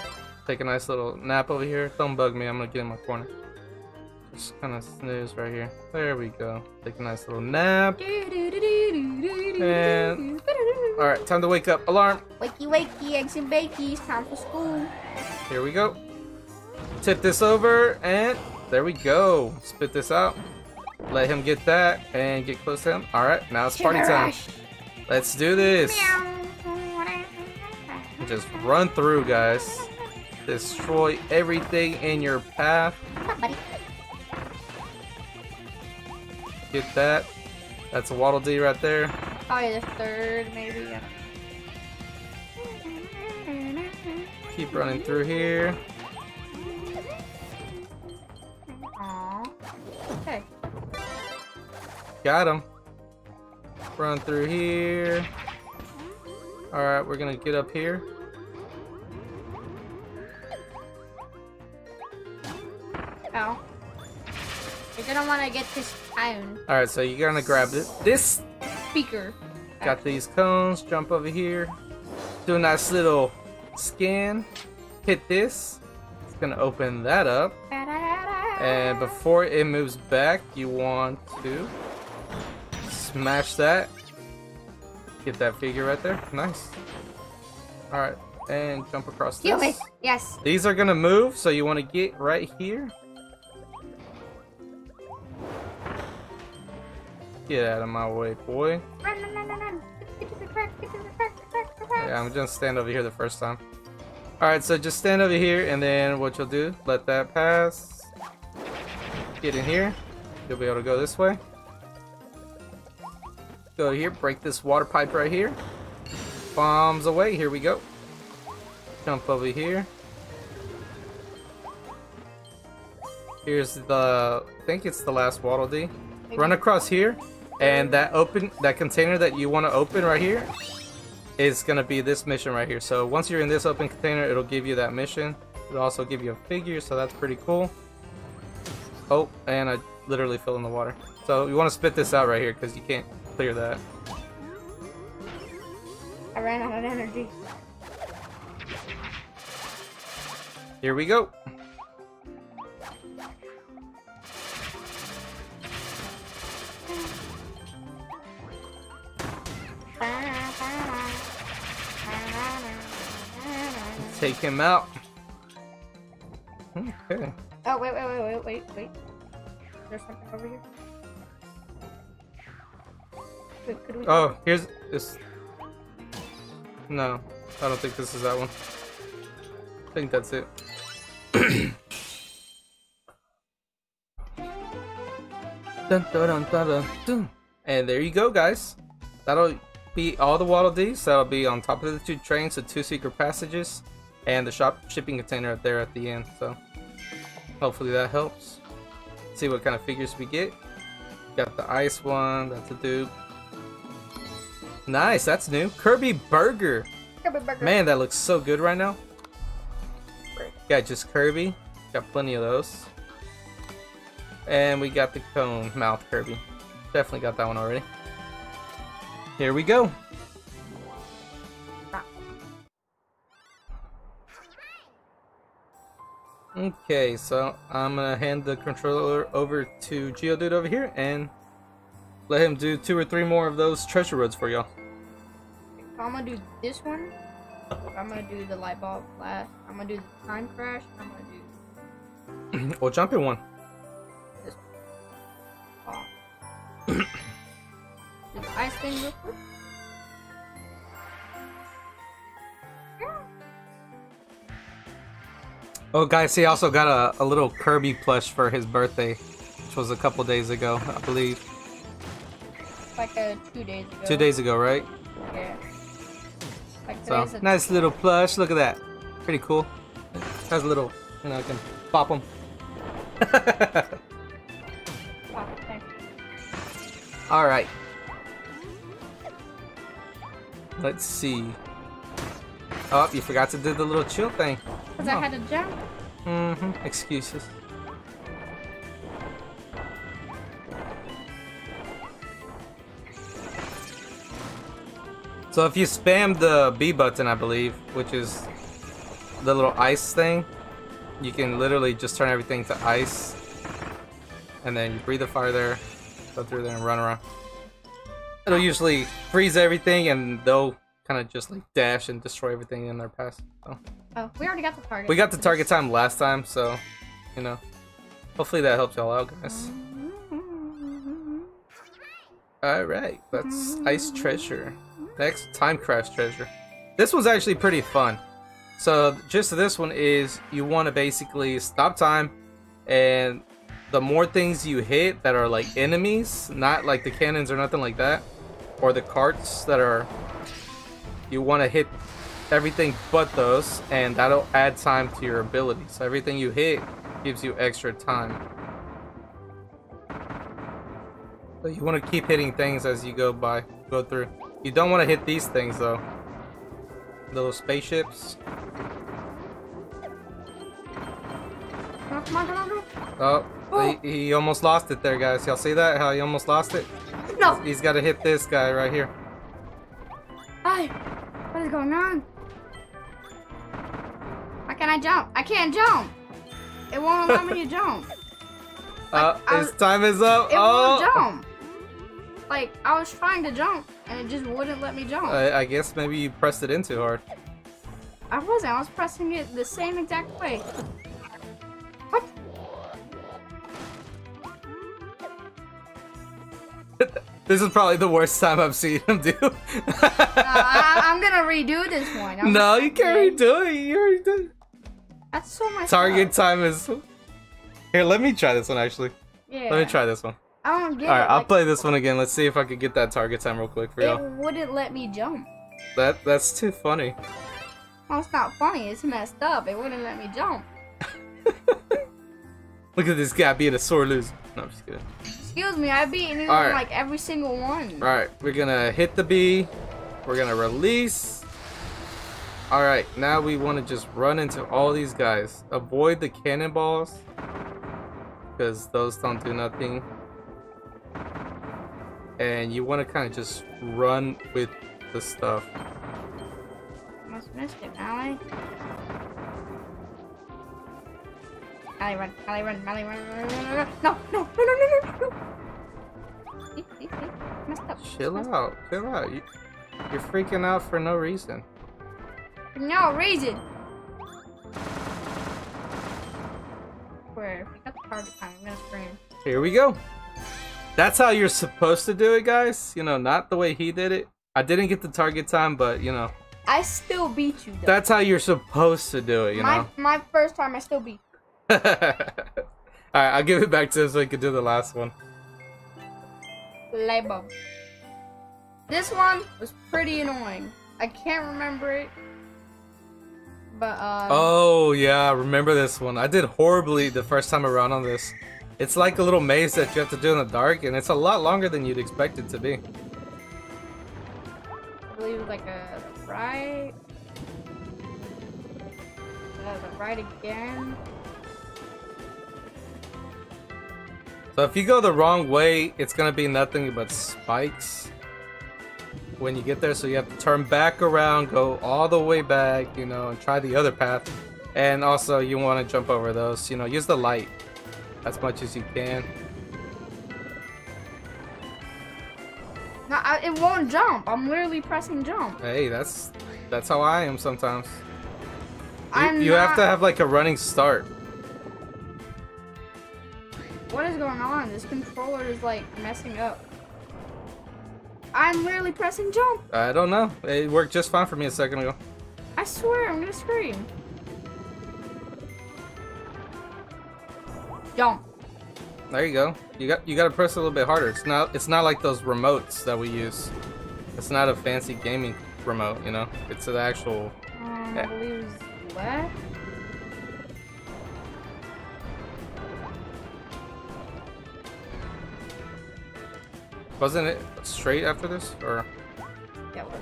Take a nice little nap over here. Don't bug me. I'm gonna get in my corner. Just kind of snooze right here. There we go. Take a nice little nap. And- All right, time to wake up. Alarm. Wakey wakey, eggs and bakies, time for school. Here we go. Tip this over, and there we go. Spit this out. Let him get that, and get close to him. All right, now it's party time. Let's do this. Just run through, guys. Destroy everything in your path. Get that. That's a Waddle Dee right there. Probably the third, maybe. yeah. Keep running through here. Aw. Okay. Got him. Run through here. Alright, we're gonna get up here. Ow. You're gonna wanna get this iron. Alright, so you're gonna grab this. This speaker. got these cones, jump over here. Do a nice little scan. Hit this. It's gonna open that up. And before it moves back, you want to smash that. Get that figure right there. Nice. Alright, and jump across this. it. Yes. These are gonna move, so you want to get right here. Get out of my way, boy. Run, run, run, run, run. Get to the crack, get to the crack, the crack, the crack. Yeah, I'm gonna stand over here the first time. Alright, so just stand over here, and then what you'll do, let that pass. Get in here. You'll be able to go this way. Go here, break this water pipe right here. Bombs away, here we go. Jump over here. Here's the, I think it's the last Waddle Dee. Run across here, and that open, that container that you want to open right here is gonna be this mission right here. So once you're in this open container, it'll give you that mission. It'll also give you a figure, so that's pretty cool. Oh, and I literally fell in the water. So you want to spit this out right here because you can't clear that. I ran out of energy. Here we go. Take him out. Okay. Oh, wait, wait, wait, wait, wait, wait. There's something over here. Wait, could we? Oh, here's this. No, I don't think this is that one. I think that's it. [coughs] dun, dun, dun. And there you go, guys. That'll be all the Waddle Dees. That'll be on top of the two trains, the two secret passages, and the shop shipping container up there at the end. So hopefully that helps. See what kind of figures we get. Got the ice one. That's a dupe. Nice, that's new. Kirby Burger. Kirby Burger. Man, that looks so good right now. Got just Kirby. Got plenty of those. And we got the cone mouth Kirby. Definitely got that one already. Here we go. Okay, so I'm gonna hand the controller over to GioDude over here and let him do two or three more of those treasure roads for y'all. I'm gonna do this one. I'm gonna do the light bulb blast. I'm gonna do the time crash. I'm gonna do [clears throat] Well, jump in one. this one. Oh. do the ice thing real quick. Oh, guys, he also got a, a little Kirby plush for his birthday, which was a couple days ago, I believe. Like uh, two days ago. Two days ago, right? Yeah. Like So, nice little plush. Look at that. Pretty cool. Has a little, you know, I can pop him. Oh. [laughs] Alright. Let's see. Oh, you forgot to do the little chill thing. Cause I had to jump. Mm-hmm. Excuses. So if you spam the B button, I believe, which is the little ice thing, you can literally just turn everything to ice. And then you breathe the fire there, go through there and run around. It'll usually freeze everything and they'll kind of just like dash and destroy everything in their path. So. Oh, we already got the target. We got the target time last time, so you know. Hopefully that helps y'all out, guys. Mm-hmm. Alright, that's Ice Treasure. Next, Time Crash Treasure. This one's actually pretty fun. So just this one is you want to basically stop time, and the more things you hit that are like enemies, not like the cannons or nothing like that, or the carts that are, you want to hit everything but those, and that'll add time to your ability. So everything you hit gives you extra time. So you want to keep hitting things as you go by, go through. You don't want to hit these things though. Little spaceships. Come on, come on, come on. Oh, Oh. He, he almost lost it there, guys. Y'all see that? How he almost lost it? No! He's got to hit this guy right here. Hi! What is going on? Why can't I jump? I can't jump! It won't allow me to [laughs] jump. Uh, I his time is up. It oh, won't jump. Like, I was trying to jump, and it just wouldn't let me jump. I, I guess maybe you pressed it in too hard. I wasn't. I was pressing it the same exact way. What? [laughs] This is probably the worst time I've seen him do. I, [laughs] I'm gonna redo this one. I'm no, you can't redo it. You already did. That's so much. Target time is. Here, let me try this one actually. Yeah. Let me try this one. I don't get All right, it. I'll play this one again. Let's see if I can get that target time real quick for It y'all. wouldn't let me jump. That that's too funny. Well, it's not funny. It's messed up. It wouldn't let me jump. [laughs] Look at this guy being a sore loser. No, I'm just kidding. Excuse me. I've beaten you Alright. like every single one. All right, we're gonna hit the B. We're gonna release. All right, now we want to just run into all these guys. Avoid the cannonballs because those don't do nothing. And you want to kind of just run with the stuff. Almost missed it, Mally. Mally, run, Mally, run, Mally, run, run, run, run, run. No, no, no, no, no, no, no. See, see, see? Messed up. Chill Messed out, chill out. You, you're freaking out for no reason. For no reason. Where? If we got the target time, I'm gonna scream. Here we go. That's how you're supposed to do it, guys. You know, not the way he did it. I didn't get the target time, but you know, I still beat you, though. that's how you're supposed to do it. You my, know. [laughs] my first time, I still beat All right, I'll give it back to him so he can do the last one. Label. This one was pretty annoying. I can't remember it. But, uh. Oh yeah, I remember this one. I did horribly the first time around on this. It's like a little maze that you have to do in the dark, and it's a lot longer than you'd expect it to be. I believe like a right. Uh, the right again. So if you go the wrong way, it's gonna be nothing but spikes when you get there. So you have to turn back around, go all the way back, you know, and try the other path. And also, you want to jump over those. You know, use the light as much as you can. No, I, it won't jump. I'm literally pressing jump. Hey, that's that's how I am sometimes. You, I'm you have to have like a running start. What is going on? This controller is like messing up. I'm literally pressing jump. I don't know. It worked just fine for me a second ago. I swear, I'm gonna scream. Jump. There you go. You got you got to press a little bit harder. It's not it's not like those remotes that we use. It's not a fancy gaming remote, you know. It's an actual. Um, Yeah. It's left. Wasn't it straight after this or? Yeah, it was.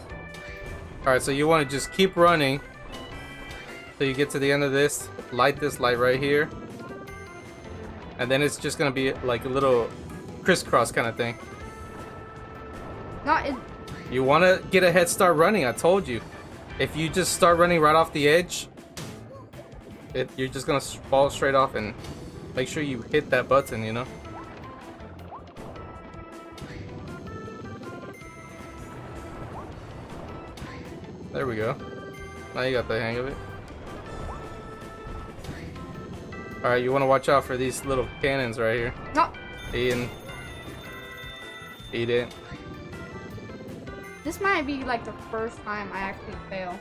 All right, so you want to just keep running. So you get to the end of this, light this light right here, and then it's just gonna be like a little crisscross kind of thing. No, it, You want to get a head start running. I told you. If you just start running right off the edge, it, you're just gonna fall straight off and make sure you hit that button. You know. There we go. Now you got the hang of it. Alright, you want to watch out for these little cannons right here. no. Ian. Eat it. This might be like the first time I actually fail.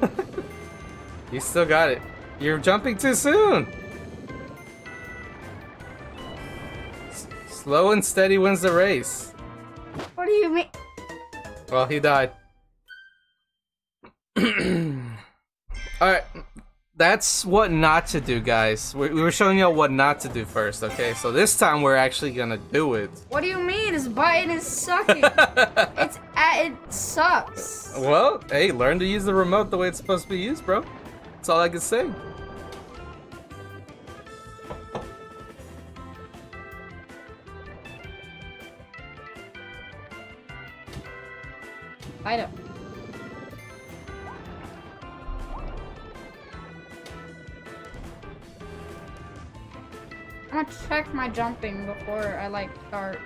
[laughs] You still got it. You're jumping too soon. S- slow and steady wins the race. What do you mean? Well, he died. [clears throat] Alright, that's what not to do, guys. We, we were showing y'all what not to do first, okay? So this time we're actually gonna do it. What do you mean? This button is sucking. [laughs] it's uh, it sucks. well, hey, learn to use the remote the way it's supposed to be used, bro. That's all I can say. I don't. Gonna check my jumping before I like start.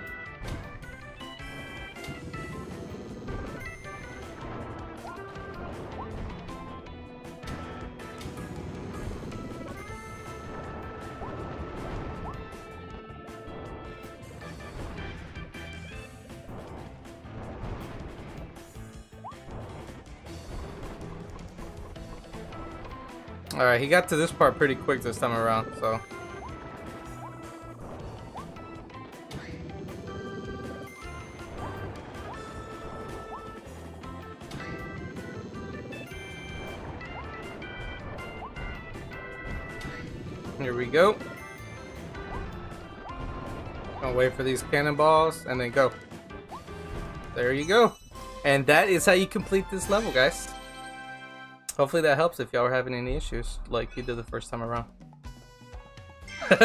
Alright, he got to this part pretty quick this time around, so. Go. Don't wait for these cannonballs and then go. There you go. And that is how you complete this level, guys. Hopefully that helps if y'all are having any issues, like you did the first time around. [laughs]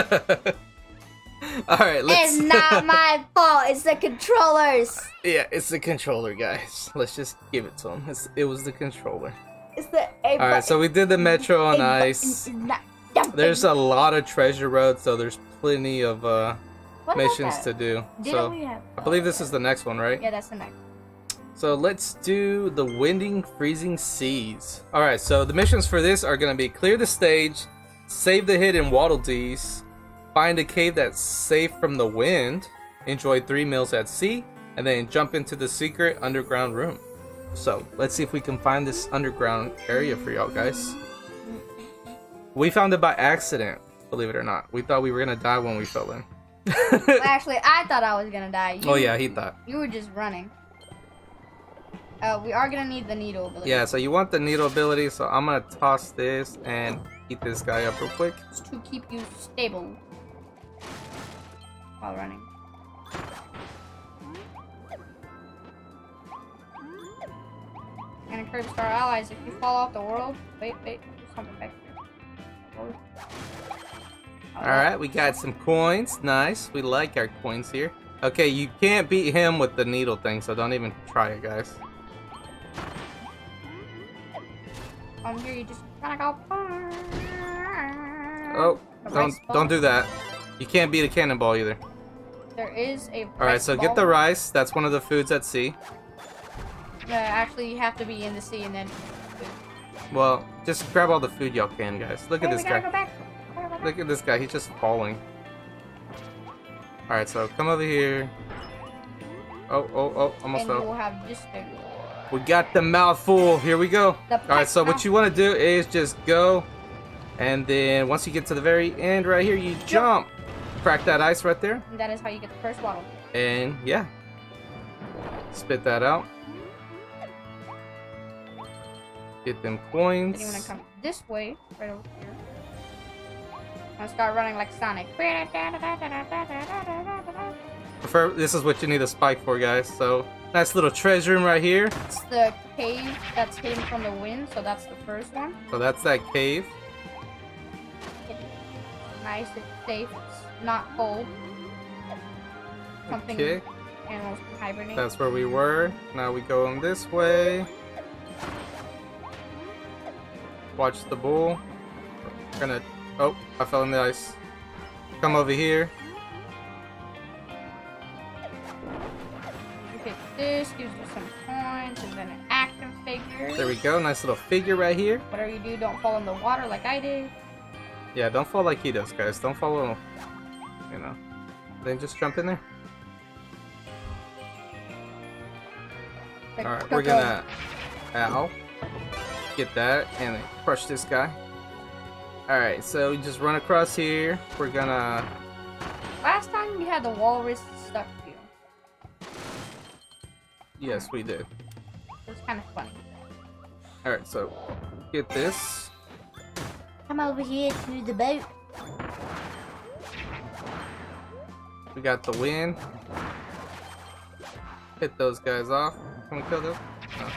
Alright, let's... It's not [laughs] my fault. It's the controllers. yeah, it's the controller, guys. Let's just give it to him. It's, it was the controller. It's the A Alright, so we did the Metro on Ice. There's a lot of treasure roads, so there's plenty of uh, missions to do. Didn't So, have? I believe this is the next one, right? Yeah, that's the next. So let's do the Winding Freezing Seas. Alright, so the missions for this are going to be clear the stage, save the hidden Waddle Dees, find a cave that's safe from the wind, enjoy three meals at sea, and then jump into the secret underground room. So let's see if we can find this underground area for y'all guys. We found it by accident, believe it or not. We thought we were going to die when we fell in. [laughs] Well, actually, I thought I was gonna die. You, oh yeah, he thought. You were just running. Uh, we are gonna need the needle ability. Yeah, so you want the needle ability, so I'm gonna toss this and eat this guy up real quick. Just to keep you stable while running. And encourage our allies if you fall off the world. Wait, wait, something back. Alright, we got some coins. Nice. We like our coins here. Okay, you can't beat him with the needle thing, so don't even try it, guys. From here, you just gotta go. Oh, The don't don't do that. You can't beat a cannonball either. There is a. Alright, rice so get the rice. That's one of the foods at sea. Uh, actually, you have to be in the sea and then. Well, just grab all the food y'all can, guys. Look at this guy. go back. We gotta go back. Look at this guy. He's just falling. Alright, so come over here. Oh, oh, oh, almost and fell. we'll have this thing. We got the mouthful. Here we go. All right, so what you want to do is just go, and then once you get to the very end right here, you jump. Crack that ice right there, And that is how you get the first bottle. and yeah, spit that out. Get them Then coins. you want to come this way, right over here. And start running like Sonic. Prefer this is what you need a spike for, guys. So nice little treasure room right here. It's the cave that's hidden from the wind, so that's the first one. So that's that cave. It's nice, it's safe, it's not cold. Something Okay, animals can hibernate. that's where we were. Now we go on this way. Watch the bull. We're gonna. Oh, I fell in the ice. Come over here. This, gives you some coins, and then an action figure. There we go. Nice little figure right here. Whatever you do, don't fall in the water like I did. Yeah, don't fall like he does, guys. Don't follow. You know. Then just jump in there. Alright, we're gonna. Ow. Get that and crush this guy. Alright, so we just run across here. We're gonna. Last time we had the walrus stuck to you. Yes, we did. It was kind of funny. Alright, so get this. Come over here to the boat. We got the wind. Hit those guys off. Can we kill them? No.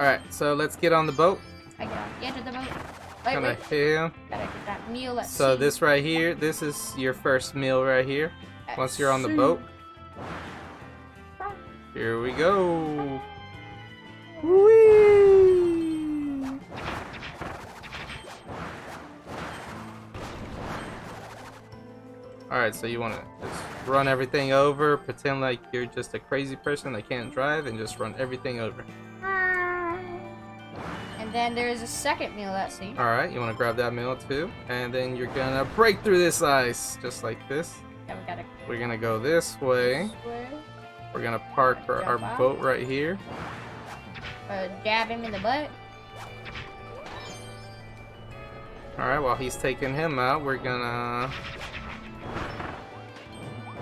Alright, so let's get on the boat. I get on the boat. Wait, Gonna wait. him. Gotta get that meal at So sea. this right here, this is your first meal right here. At Once you're on the sea. boat. Here we go. Whee! Alright, so you want to just run everything over, pretend like you're just a crazy person that can't drive, and just run everything over. Then there's a second meal at sea. Alright, you want to grab that meal too, and then you're gonna break through this ice, just like this. Yeah, we gotta We're gonna go this way. this way. We're gonna park our, our boat right here. Uh, jab him in the butt. Alright, while he's taking him out, we're gonna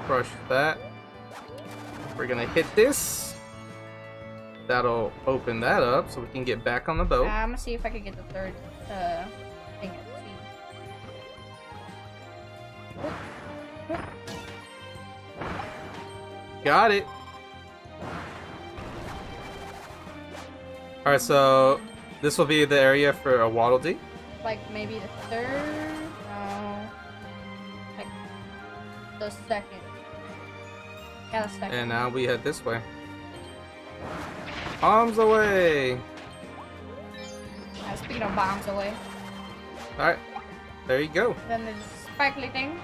crush that. We're gonna hit this. That'll open that up so we can get back on the Uh, boat. I'm gonna see if I can get the third uh, thing. Got it. Alright, so this will be the area for a Waddle Dee. Like maybe the third? No. Like the second. Yeah, the second. And now we head this way. Bombs away! Uh, speaking of bombs away. Alright, there you go. Then there's a sparkly thing.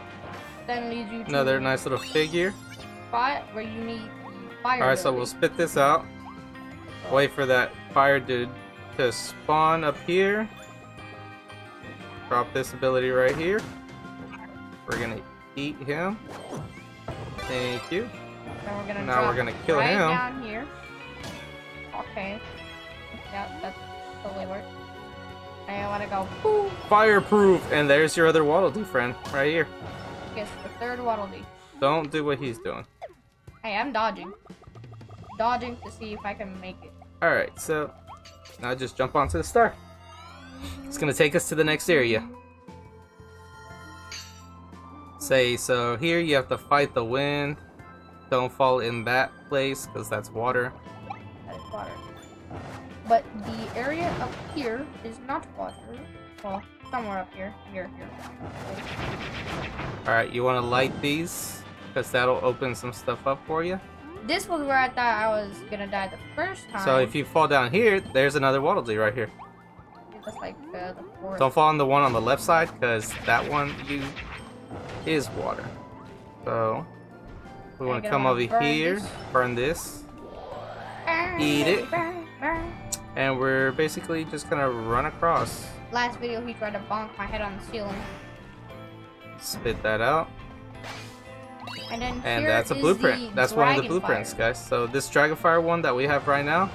Then leads you to Another nice little figure. spot where you need fire. Alright, so we'll spit this out. Wait for that fire dude to spawn up here. Drop this ability right here. We're gonna eat him. Thank you. We're Now we're gonna kill right him. down here. Okay. Yeah, that's totally works. I wanna go boom. Fireproof! And there's your other Waddle Dee friend, right here. Guess the third Waddle Dee. Don't do what he's doing. Hey, I'm dodging. Dodging to see if I can make it. Alright, so now just jump onto the star. It's gonna take us to the next area. Say, so here you have to fight the wind. Don't fall in that place, because that's water. Water. But the area up here is not water. Well, somewhere up here. Here, here. Alright, you wanna light these? Because that'll open some stuff up for you. This was where I thought I was gonna die the first time. So if you fall down here, there's another Waddle right here. Like uh. Don't fall on the one on the left side, because that one you is water. So we want to come over burn here, this. burn this, eat it. burn, burn. and we're basically just gonna run across. Last video, he tried to bonk my head on the ceiling. Spit that out, And then and here that's a is blueprint. That's one of the blueprints, fire. guys. So this Dragonfire one that we have right now,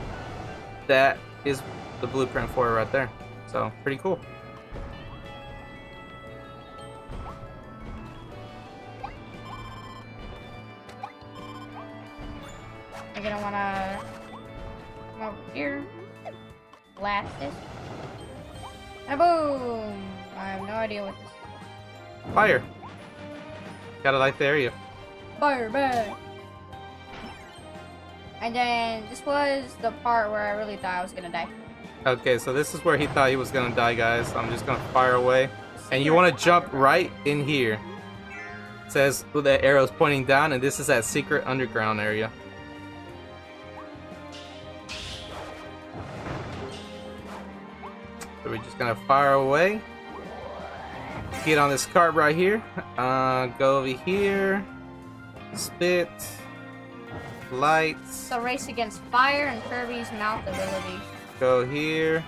that is the blueprint for it right there. So pretty cool. You're gonna wanna come over here, blast this, and boom! I have no idea what this is. Fire. Gotta light the area. Fire back! And then this was the part where I really thought I was gonna die. Okay, so this is where he thought he was gonna die, guys. I'm just gonna fire away. And you want to jump right in here. It says with the arrows pointing down, and this is that secret underground area. So we're just gonna fire away. Get on this cart right here. Uh, go over here. Spit. Lights. So race against fire and Kirby's mouth ability. Go here.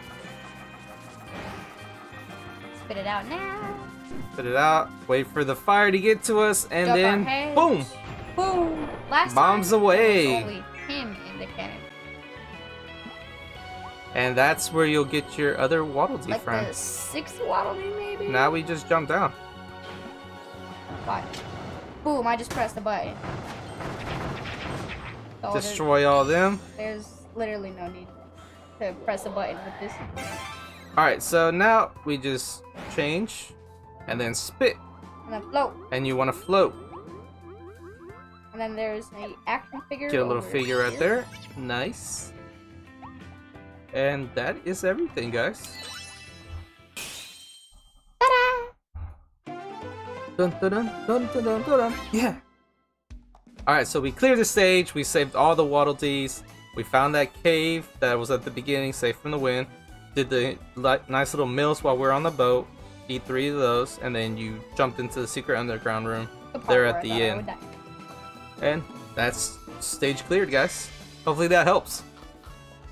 Spit it out now. Put it out. Wait for the fire to get to us, and Jump then boom! Boom! Last Bombs away. And that's where you'll get your other Waddle Dee Like the sixth Waddle Dee, maybe? Now we just jump down. Five. Boom, I just pressed the button. So Destroy all them. There's literally no need to press a button with this. Alright, so now we just change and then spit. And then float. And you want to float. And then there's a action figure. Get a little figure right here. there. Nice. And that is everything, guys. Ta-da! Dun, dun, dun, dun, dun, dun, dun, dun. Yeah. Alright, so we cleared the stage. We saved all the Waddle Dees. We found that cave that was at the beginning, safe from the wind. Did the li- nice little mills while we are on the boat. Eat three of those, and then you jumped into the secret underground room. The There at the end. And that's stage cleared, guys. Hopefully that helps.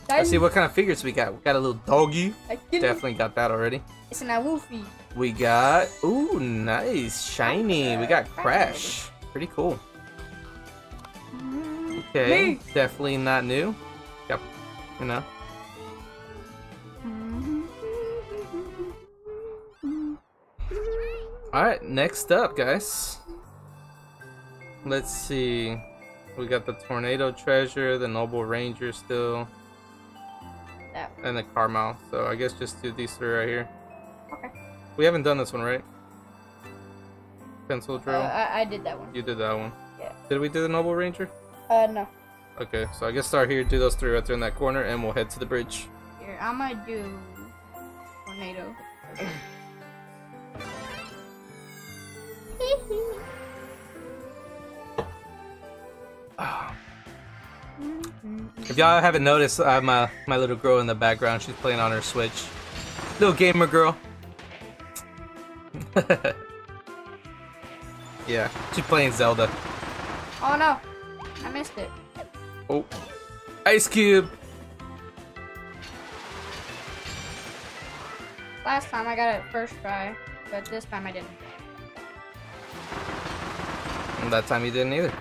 Let's see what kind of figures we got. We got a little doggy. Definitely got that already. It's an Awoofy. We got ooh, nice, shiny. We got Crash. Pretty cool. Mm-hmm. Okay, Me. definitely not new. Yep, you know. Mm-hmm. All right, next up, guys. Let's see. We got the tornado treasure, the noble ranger still, That and the Carmel. So I guess just do these three right here. Okay. We haven't done this one, right? Pencil Uh, drill. I, I did that one. you did that one. Yeah. Did we do the noble ranger? Uh, no. Okay, so I guess start here, do those three right there in that corner, and we'll head to the bridge. Here, I'm gonna do tornado. [sighs] If y'all haven't noticed, I have my, my little girl in the background. She's playing on her Switch. Little gamer girl. [laughs] yeah, she's playing Zelda. Oh no, I missed it. Oh, Ice Cube. Last time I got it first try, but this time I didn't. And that time you didn't either.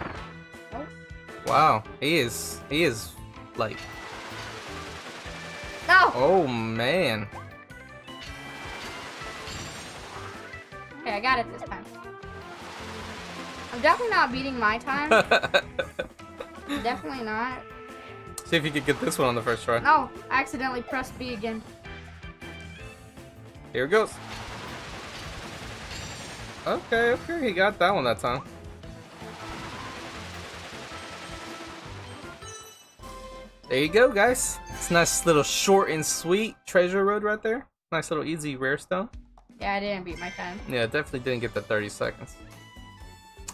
Wow, he is he is like No! oh man. Okay, I got it this time. I'm definitely not beating my time. [laughs] definitely not. See if you could get this one on the first try. No, I accidentally pressed B again. Here it goes. Okay, okay, he got that one that time. There you go, guys. It's a nice little short and sweet treasure road right there. Nice little easy rare stone. Yeah, I didn't beat my time. Yeah, definitely didn't get the 30 seconds.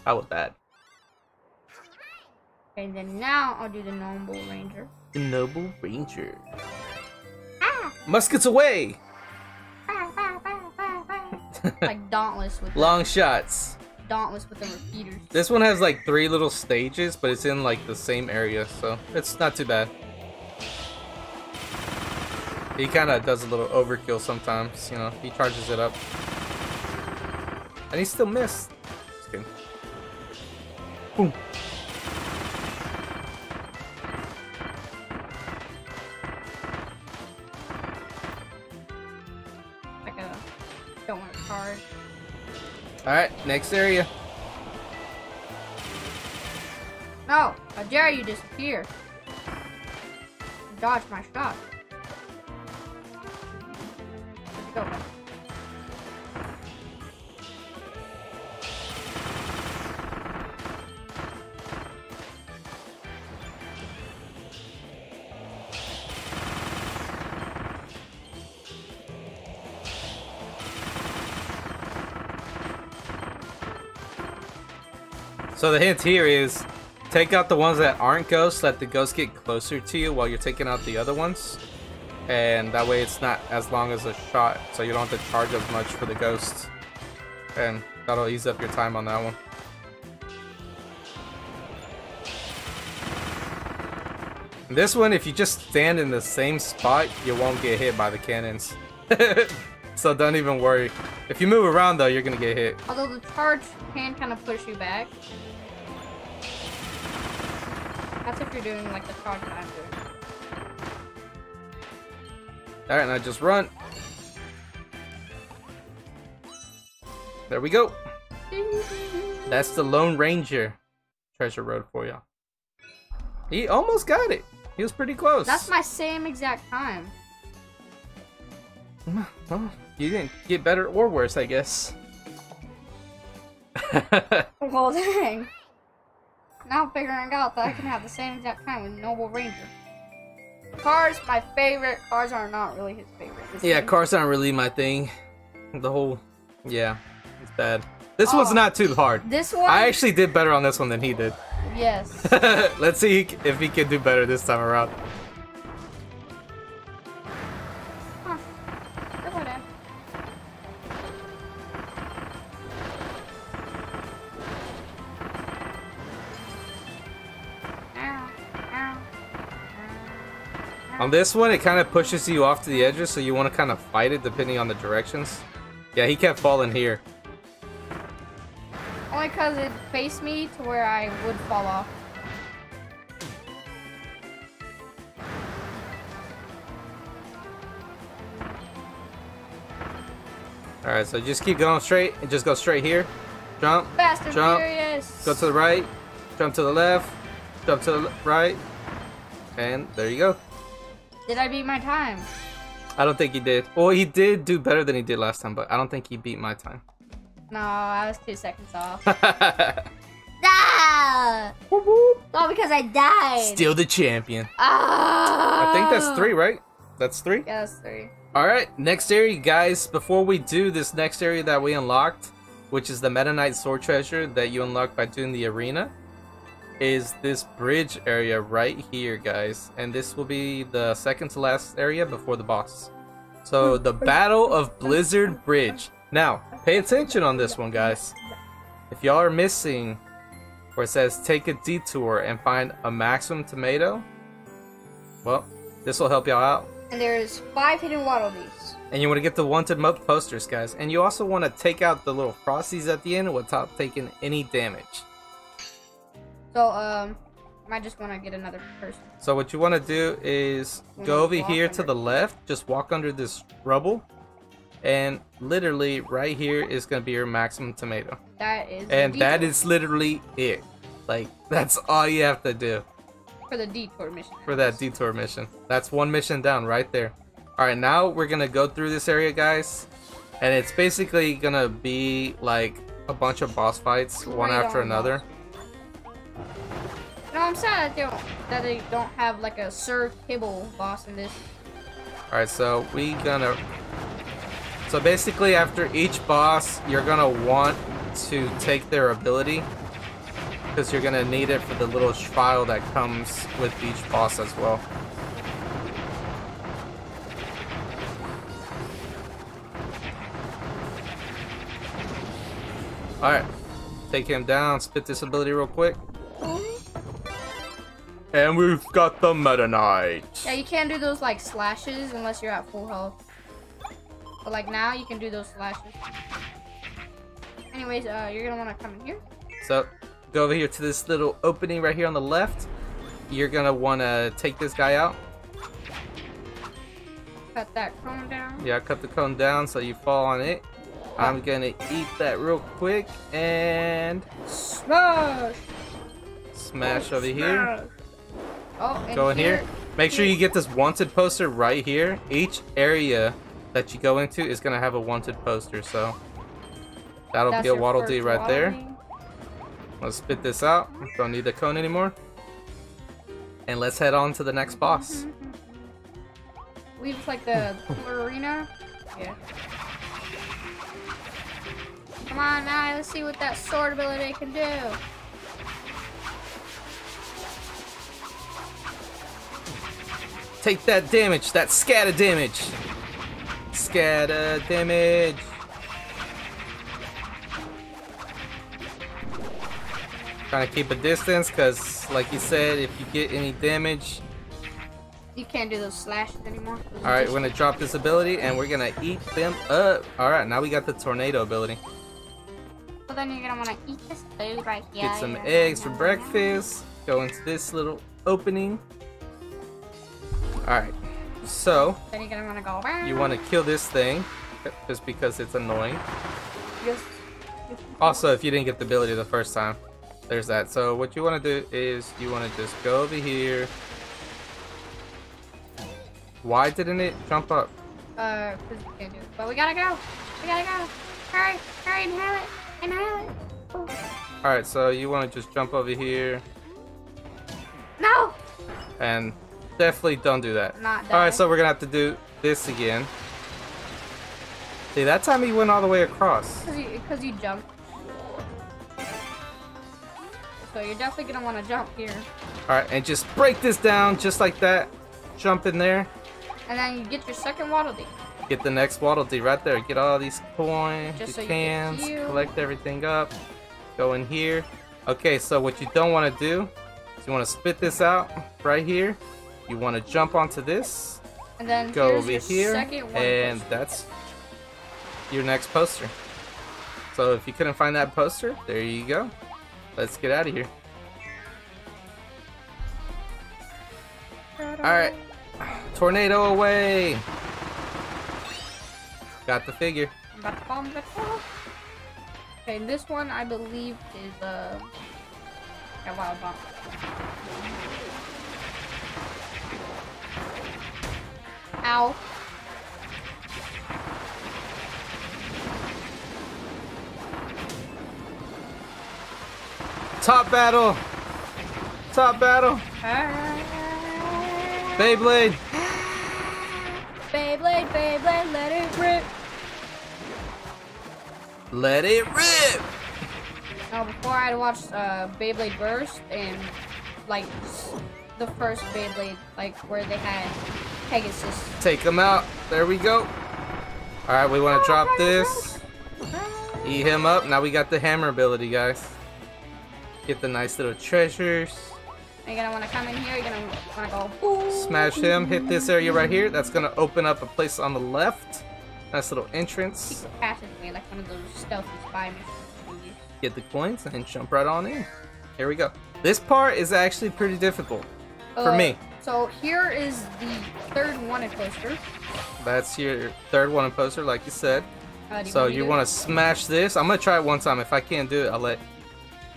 How was that? Okay, then now I'll do the Noble Ranger. The Noble Ranger. Ah! Muskets away! [laughs] Like Dauntless with Long shots. Dauntless with the repeaters. This one has like three little stages, but it's in like the same area, so it's not too bad. He kind of does a little overkill sometimes, you know. He charges it up, and he still missed. Just kidding. Boom. Like a don't want to charge. All right, next area. No! How dare you disappear? Dodge my shot. Go? So the hint here is take out the ones that aren't ghosts, let the ghosts get closer to you while you're taking out the other ones. And that way it's not as long as a shot, so you don't have to charge as much for the ghosts. And that'll ease up your time on that one. This one, if you just stand in the same spot, you won't get hit by the cannons. [laughs] so don't even worry. If you move around though, you're gonna get hit. Although the charge can kind of push you back. That's if you're doing like the charge that I'm doing. Alright, now just run. There we go. That's the Lone Ranger treasure road for you. He almost got it. He was pretty close. That's my same exact time. Mm, well, you didn't get better or worse, I guess. [laughs] Well, [laughs] dang. Now I'm figuring out that I can have the same exact time with Noble Ranger. Cars, my favorite. Cars are not really his favorite. This yeah, cars aren't really my thing. The whole, yeah, it's bad. This Oh. one's not too hard. This one. I actually did better on this one than he did. Yes. [laughs] Let's see if he can do better this time around. On this one, it kind of pushes you off to the edges, so you want to kind of fight it depending on the directions. Yeah, he kept falling here. Only because it faced me to where I would fall off. Alright, so just keep going straight and just go straight here. Jump, Fast and Jump. Furious. go to the right, jump to the left, jump to the right, and there you go. Did I beat my time? I don't think he did. Well, he did do better than he did last time, but I don't think he beat my time. No, I was two seconds off. [laughs] Ah! All because I died. Still the champion. Ah! I think that's three, right? That's three? Yeah, that's three. Alright, next area, guys. Before we do this next area that we unlocked, which is the Meta Knight Sword Treasure that you unlock by doing the arena, is this bridge area right here, guys. And this will be the second to last area before the boss. So, hmm. the Battle of Blizzard Bridge. Now, pay attention on this one, guys. If y'all are missing where it says take a detour and find a maximum tomato, well, this will help y'all out. And there's five hidden waddle dees. And you want to get the wanted mo- posters, guys. And you also want to take out the little frosties at the end without taking any damage. So, um, I just want to get another person. So what you want to do is go over here to the left. Just walk under this rubble. And literally right here is going to be your maximum tomato. That is. And that is literally it. Like, that's all you have to do for the detour mission. for that detour mission. That's one mission down right there. Alright, now we're going to go through this area, guys. And it's basically going to be like a bunch of boss fights, one Right after on, another. No, I'm sad that they don't that they don't have like a Sir Kibble boss in this. Alright, so we gonna... So basically after each boss, you're gonna want to take their ability. Because you're gonna need it for the little file that comes with each boss as well. Alright. Take him down, spit this ability real quick. And we've got the Meta Knight. Yeah, you can't do those like slashes unless you're at full health. But like now, you can do those slashes. Anyways, uh, you're gonna want to come in here. So, go over here to this little opening right here on the left. You're gonna want to take this guy out. Cut that cone down. Yeah, cut the cone down so you fall on it. I'm gonna eat that real quick and Smash! Smash over here. Oh, Go in here. Make sure you get this wanted poster right here. Each area that you go into is gonna have a wanted poster, so that'll That's be a Waddle Dee right there. Let's spit this out. Don't need the cone anymore. And let's head on to the next boss. Mm-hmm. We just like the [laughs] arena. Yeah. Come on now, let's see what that sword ability can do. Take that damage, that scatter damage. Scatter damage. Trying to keep a distance because, like you said, if you get any damage. You can't do those slashes anymore. Alright, we're to drop this ability and we're going to eat them up. Alright, now we got the tornado ability. So then you're gonna wanna eat this food right here. Get some eggs for breakfast. go into this little opening. Alright, so Then you're gonna wanna go around. you want to kill this thing just because it's annoying. Just, Also, if you didn't get the ability the first time, there's that. So what you want to do is you want to just go over here. Why didn't it jump up? uh, 'cause you can't do it. But we gotta go. We gotta go. Hurry, hurry, inhale it. Inhale it. Alright, so you want to just jump over here No! and definitely don't do that. Not. Alright, so we're gonna have to do this again. See, that time he went all the way across. Cause you, cause you jumped. So you're definitely gonna wanna jump here. Alright, and just break this down just like that. Jump in there. And then you get your second Waddle Dee. Get the next Waddle Dee right there. Get all these coins, Just the so cans, collect everything up. Go in here. Okay, so what you don't want to do is you want to spit this out right here. You want to jump onto this, And then go over here, and that's your next poster. So if you couldn't find that poster, there you go. Let's get out of here. Alright. Tornado away! Got the figure. I'm about to fall, I'm about to fall. Okay, this one I believe is uh a wild bomb. Ow. Top battle! Top battle! Beyblade! Beyblade, Beyblade, let it rip. Let it rip! Now, before I watched uh, Beyblade Burst and like the first Beyblade, like where they had Pegasus. Take them out. There we go. Alright, we want to drop this. Eat him up. Now we got the hammer ability, guys. Get the nice little treasures. You're gonna want to come in here. You're gonna want to go. Boom. Smash him. Hit this area right here. That's going to open up a place on the left. Nice little entrance. Passageway, like one of those stealthy spy missions. Get the coins and jump right on in. Here we go. This part is actually pretty difficult for Uh, me. So here is the third wanted poster. That's your third one in poster, like you said. Uh, do So want you want to smash this. I'm gonna try it one time. If I can't do it, I'll let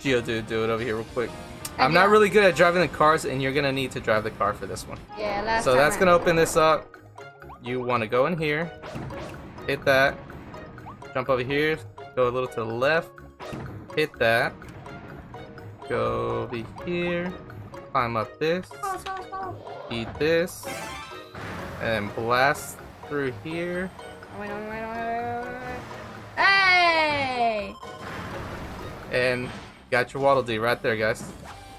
GioDude do it over here real quick. I'm not really good at driving the cars, and you're gonna need to drive the car for this one. Yeah, last So that's gonna open this up. You want to go in here, hit that, jump over here, go a little to the left, hit that, go over here, climb up this, eat this, and blast through here. Wait, wait, wait, wait, wait, wait. Hey! And got your Waddle Dee right there, guys.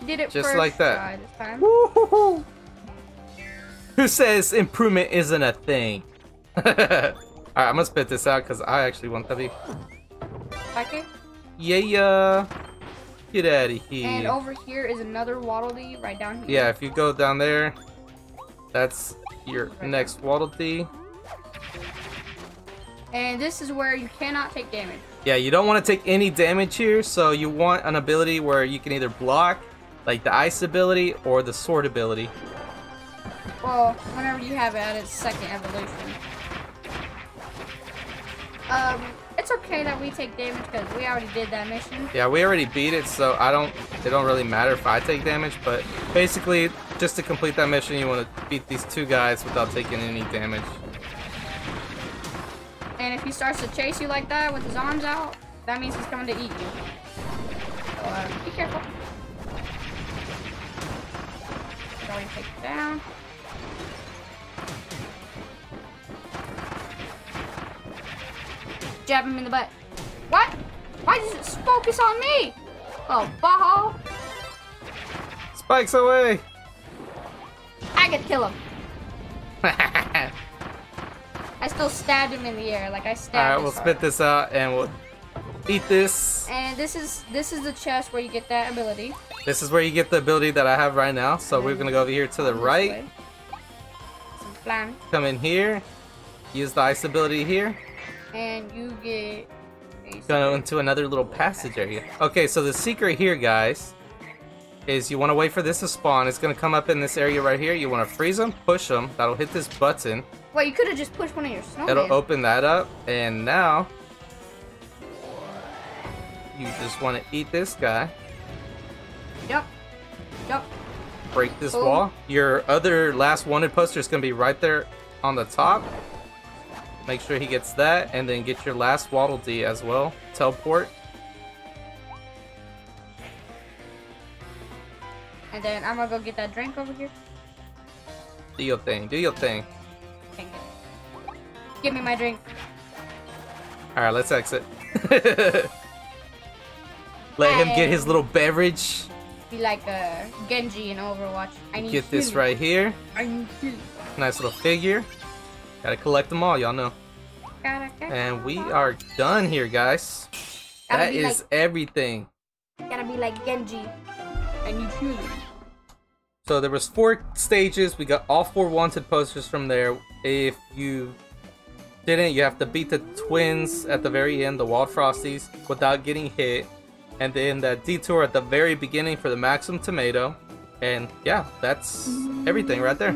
Did it Just first like that. try this time. Woo-hoo-hoo. [laughs] Who says improvement isn't a thing? [laughs] Alright, I'm gonna spit this out because I actually want the be. Okay. Yeah, yeah. Get out of here. And over here is another Waddle Dee right down here. Yeah, if you go down there, that's your next Waddle Dee. And this is where you cannot take damage. Yeah, you don't want to take any damage here, so you want an ability where you can either block, like the ice ability, or the sword ability. Well, whenever you have it at its second evolution. Um, it's okay that we take damage because we already did that mission. Yeah, we already beat it, so I don't. It don't really matter if I take damage, but basically, just to complete that mission, you want to beat these two guys without taking any damage. And if he starts to chase you like that with his arms out, that means he's coming to eat you. So, uh, be careful. Go and take it down. Jab him in the butt. What? Why does it focus on me? Oh, Baho. Spikes away! I could kill him. [laughs] I still stabbed him in the air, like I stabbed. All right, we'll spit this out and we'll eat this. And this is this is the chest where you get that ability. This is where you get the ability that I have right now. So we're gonna go over here to the right, way. Some flan. come in here, use the ice ability here, And you get go into another little passage area. Okay, so the secret here, guys, is you want to wait for this to spawn. It's going to come up in this area right here. You want to freeze them, push them. That'll hit this button. Wait, you could have just pushed one of your snowmen. It'll open that up. And now, you just want to eat this guy. Yep. Yep. Break this wall. Your other last wanted poster is going to be right there on the top. Make sure he gets that. And then get your last Waddle Dee as well. Teleport. And then I'm gonna go get that drink over here. Do your thing. Do your thing. Can't get it. Give me my drink. All right, let's exit. [laughs] Let him get his little beverage. Be like a Genji in Overwatch. I need Get this right here. I need healing. Nice little figure. Gotta collect them all, y'all know. Gotta, gotta, And we are done here, guys. Gotta That be is everything. gotta be like Genji. I need healing. So there was four stages. We got all four wanted posters from there. If you didn't, you have to beat the twins at the very end, the Wild Frosties, without getting hit. And then that detour at the very beginning for the Maximum Tomato. And yeah, that's everything right there.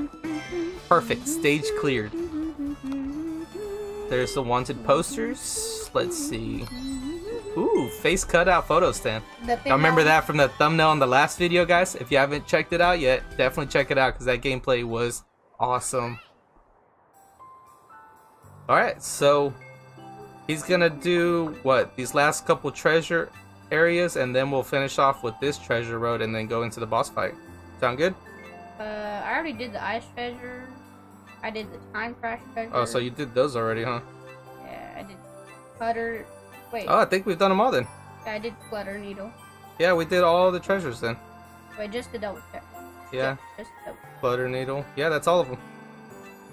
Perfect. Stage cleared. There's the wanted posters. Let's see. Ooh, face cutout photo stand. I remember that- from the thumbnail on the last video, guys. If you haven't checked it out yet, definitely check it out because that gameplay was awesome. Alright, so he's gonna do what? These last couple treasure areas, and then we'll finish off with this treasure road and then go into the boss fight. Sound good? Uh, I already did the ice treasure. I did the time crash treasure. Oh, so you did those already, huh? Yeah, I did Clutter. Wait, Oh, I think we've done them all then. I did Clutter Needle. Yeah, we did all the treasures then. Wait, just to double check. Yeah. Just to double. Butter needle. Yeah, that's all of them.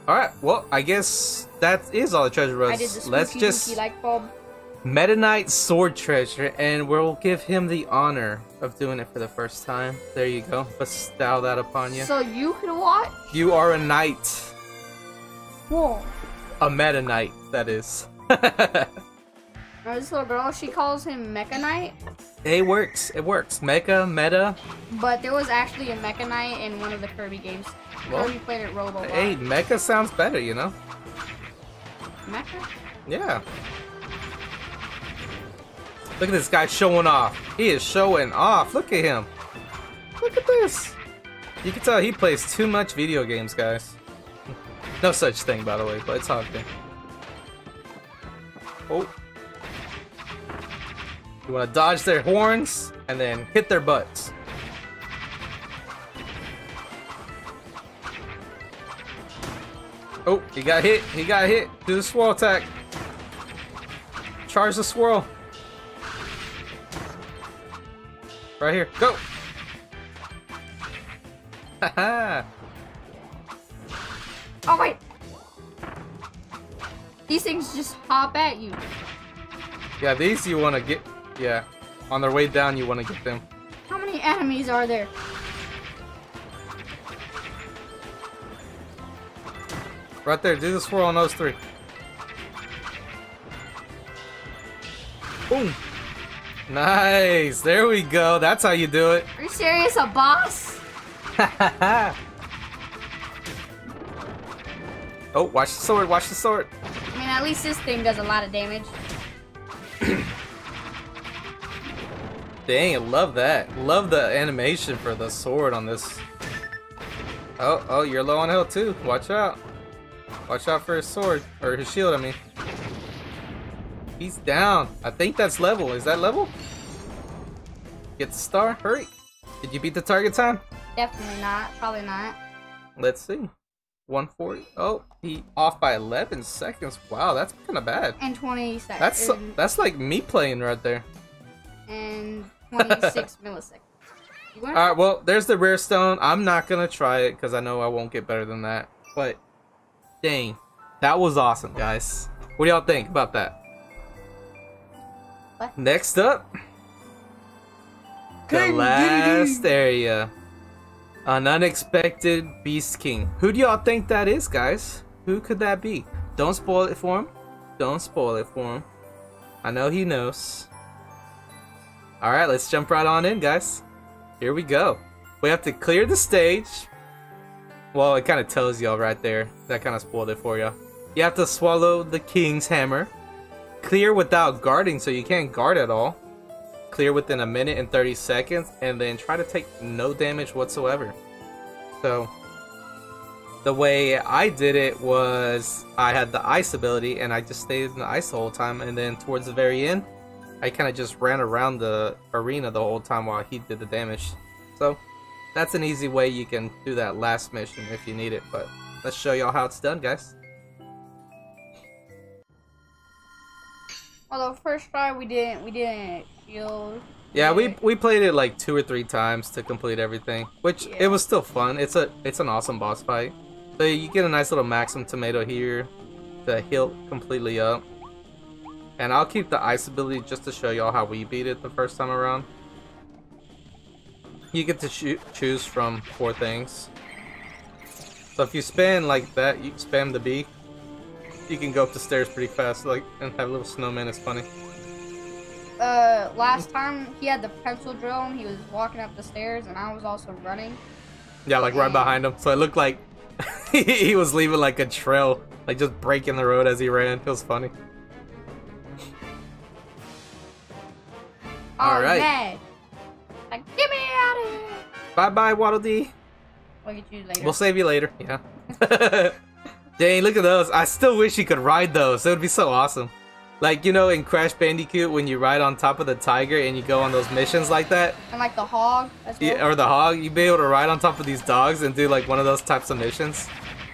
All right. Well, I guess that is all the treasure roads. I did the spooky Let's just light bulb. Meta Knight sword treasure, and we'll give him the honor of doing it for the first time. There you go. Bestow that upon you. So you can watch. You are a knight, Whoa. a Meta Knight, that is. [laughs] This little girl, she calls him Mecha Knight, it works. It works. Mecha, meta. but there was actually a Mecha Knight in one of the Kirby games. Well, Kirby played it Robo. Hey, mecha sounds better, you know. Mecha? Yeah. Look at this guy showing off. He is showing off. Look at him. Look at this. You can tell he plays too much video games, guys. No such thing, by the way, but it's good. Oh. You want to dodge their horns and then hit their butts. Oh, he got hit. He got hit. Do the swirl attack. Charge the swirl. Right here. Go. [laughs] Haha. Oh wait. These things just hop at you. yeah, these you want to get. Yeah. On their way down, you want to get them. How many enemies are there? Right there. Do the swirl on those three. Boom. Nice. There we go. That's how you do it. Are you serious? A boss? [laughs] oh, watch the sword. Watch the sword. I mean, at least this thing does a lot of damage. [clears throat] Dang, I love that. Love the animation for the sword on this. Oh, oh, you're low on health too. Watch out. Watch out for his sword. Or his shield, I mean. He's down. I think that's level. Is that level? Get the star. Hurry. Did you beat the target time? Definitely not. Probably not. Let's see. 140. Oh, he off by 11 seconds. Wow, that's kind of bad. And 20 seconds. That's and, that's like me playing right there. and 26 [laughs] milliseconds. All right, well, there's the rare stone. I'm not gonna try it because I know I won't get better than that. But dang, that was awesome, guys. What do y'all think about that? What? Next up, the last area, an unexpected beast king. Who do y'all think that is, guys? Who could that be? Don't spoil it for him. Don't spoil it for him. I know he knows. All right, let's jump right on in, guys. Here here we go. We have to clear the stage. Well, it kind of tells y'all right there. That kind of spoiled it for y'all. You have to swallow the king's hammer. Clear without guarding, so you can't guard at all. Clear within a minute and 30 seconds, and then try to take no damage whatsoever. So, the way I did it was I had the ice ability, and I just stayed in the ice the whole time, and then towards the very end, I kind of just ran around the arena the whole time while he did the damage. So, that's an easy way you can do that last mission if you need it, but let's show y'all how it's done, guys. Although first try we didn't we didn't Yeah, we we played it like two or three times to complete everything, which Yeah. it was still fun. It's a it's an awesome boss fight. So you get a nice little Maxim tomato here to heal completely up. And I'll keep the ice ability just to show y'all how we beat it the first time around. You get to choo choose from four things. So if you spam like that, you spam the B, you can go up the stairs pretty fast, like and have a little snowman. It's funny. Uh, last time he had the pencil drill and he was walking up the stairs and I was also running. Yeah, like right behind him. So it looked like [laughs] he was leaving like a trail, like just breaking the road as he ran. It was funny. All right. Like, get me out of here. Bye bye, Waddle Dee. Look at you later. We'll save you later. Yeah. [laughs] Dang, look at those. I still wish you could ride those. It would be so awesome. Like, you know, in Crash Bandicoot, when you ride on top of the tiger and you go on those missions like that, and like the hog as well. yeah, or the hog, you'd be able to ride on top of these dogs and do like one of those types of missions.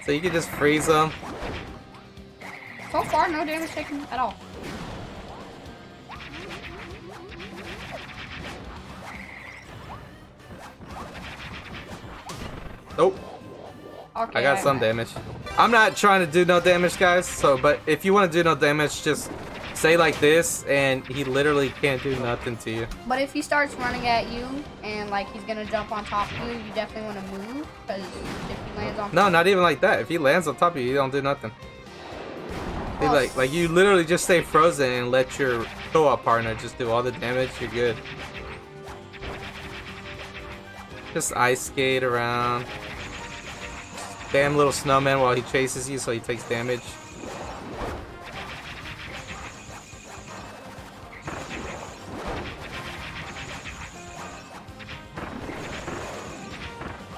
So you could just freeze them. So far, no damage taken at all. Nope. Okay. I got some damage. I'm not trying to do no damage, guys. So, but if you want to do no damage, just say like this, and he literally can't do nothing to you. But if he starts running at you and like he's gonna jump on top of you, you definitely want to move because if he lands on No, not even like that. If he lands on top of you, you don't do nothing. He Oh, like, like you literally just stay frozen and let your co-op partner just do all the damage. You're good. Just ice skate around. Damn little snowman while he chases you, so he takes damage.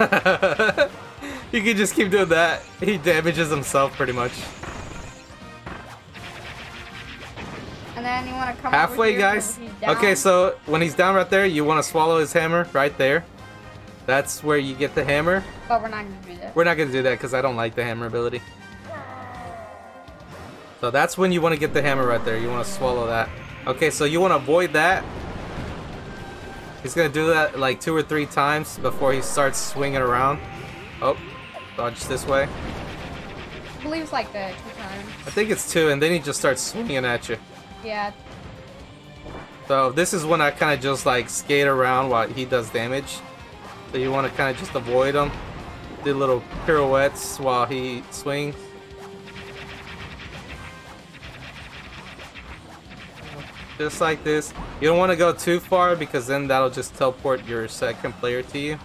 [laughs] you can just keep doing that. He damages himself pretty much. and then you want to come Halfway, guys. when he's down. Okay, so when he's down right there, you want to swallow his hammer right there. That's where you get the hammer. but we're not gonna do that. We're not gonna do that because I don't like the hammer ability. So that's when you want to get the hammer right there. You want to swallow that. Okay, so you want to avoid that. He's gonna do that like two or three times before he starts swinging around. Oh, dodge this way. I believe it's like that two times. I think it's two, and then he just starts swinging at you. Yeah. So this is when I kind of just like skate around while he does damage. So you want to kind of just avoid him. Do little pirouettes while he swings. Just like this. You don't want to go too far because then that'll just teleport your second player to you.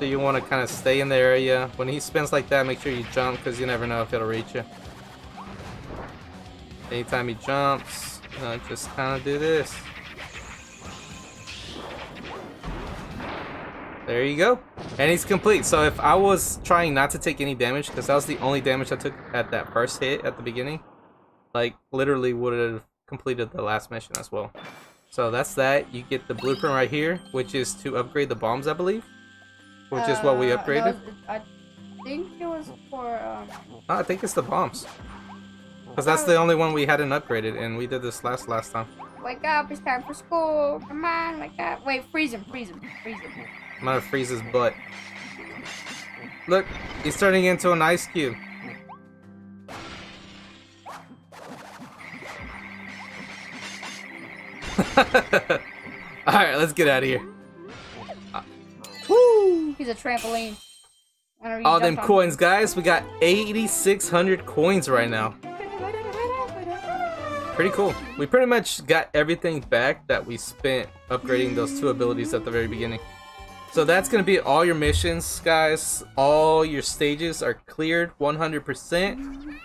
So you want to kind of stay in the area. When he spins like that, make sure you jump because you never know if it'll reach you. Anytime he jumps, uh, just kind of do this. There you go. And he's complete. So if I was trying not to take any damage, because that was the only damage I took at that first hit at the beginning, like literally would have completed the last mission as well. So that's that. You get the blueprint right here, which is to upgrade the bombs, I believe. Which is what we Uh, upgraded. I think it was for um. Oh, I think it's the bombs. Because that's the only one we hadn't upgraded, and we did this last last time. Wake up! It's time for school. Come on, wake up! Wait, freeze him! Freeze him! Freeze him! I'm gonna freeze his butt. Look, he's turning into an ice cube. [laughs] Alright, let's get out of here. Uh, woo! He's a trampoline. All them on- coins, guys. We got 8,600 coins right now. Pretty cool. We pretty much got everything back that we spent upgrading those two abilities at the very beginning. So that's gonna be all your missions, guys. All your stages are cleared 100%,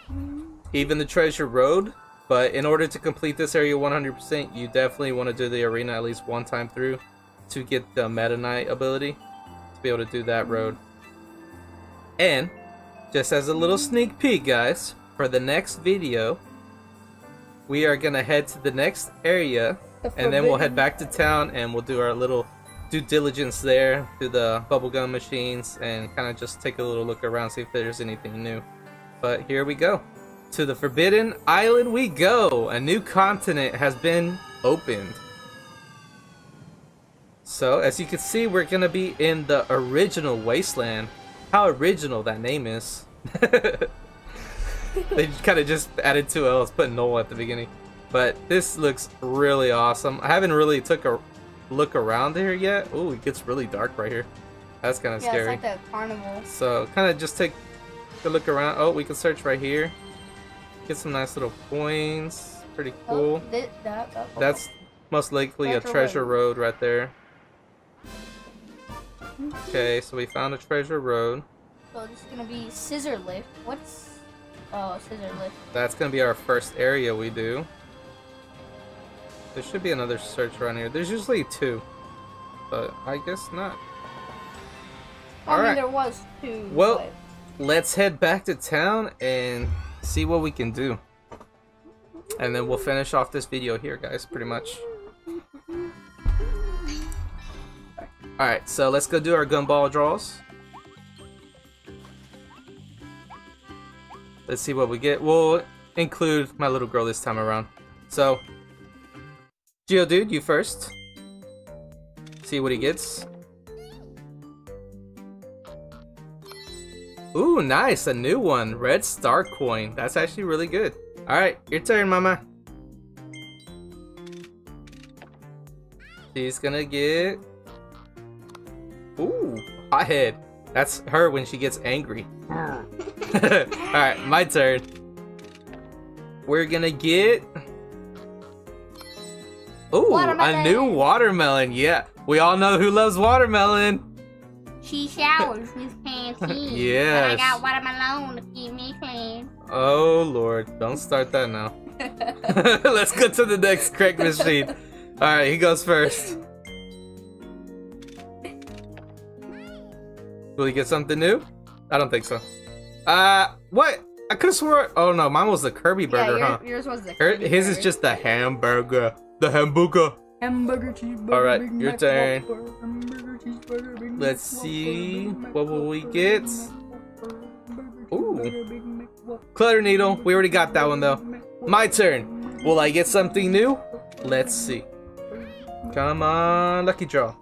even the treasure road. But in order to complete this area 100%, you definitely want to do the arena at least one time through to get the Meta Knight ability to be able to do that road. And just as a little sneak peek, guys, for the next video, we are gonna head to the next area, and then we'll head back to town and we'll do our little due diligence there to the bubblegum machines and kind of just take a little look around, see if there's anything new. But here we go. To the Forbidden Island we go! A new continent has been opened. So, as you can see, we're gonna be in the Originull Wasteland. How original that name is. [laughs] they kind of just added two L's, put Noel at the beginning. But this looks really awesome. I haven't really took a look around here yet. Oh, it gets really dark right here. That's kind of Yeah, scary. it's like the carnival. So kind of just take a look around. Oh, we can search right here. Get some nice little coins. Pretty oh, cool. Oh, thi- that, that- oh. That's most likely a Treasure treasure road right there. Mm-hmm. Okay, so we found a treasure road. So this is gonna be scissor lift. What's oh scissor lift? That's gonna be our first area we do. There should be another search around here. There's usually two, but I guess not. I mean Alright. there was two. Well- but- Let's head back to town and see what we can do. And then we'll finish off this video here, guys, pretty much. Alright, so let's go do our gumball draws. Let's see what we get. We'll include my little girl this time around. So, GioDude, you first. See what he gets. Ooh, nice, a new one. Red Star Coin. That's actually really good. Alright, your turn, Mama. She's gonna get... Ooh, hothead. That's her when she gets angry. [laughs] Alright, my turn. We're gonna get... Ooh, a new watermelon. Yeah, we all know who loves watermelon. She showers with canteen. Yes. But I got watermelon to keep me clean. Oh lord, don't start that now. [laughs] Let's go to the next crack machine. Alright, he goes first. Will he get something new? I don't think so. Uh, what? I could have swore. Oh no, mine was the Kirby burger, yeah, huh? yours was the. Her, Kirby his is just the hamburger. The hamburger. hamburger cheeseburger. All right, Big your Mac turn. Hamburger, cheeseburger, Big Let's see, Whopper, Big Mac what will we get? Big Mac Whopper, hamburger, Ooh. cheeseburger, Big Mac Whopper, Clutter needle. We already got that one though. My turn. Will I get something new? Let's see. Come on, lucky draw.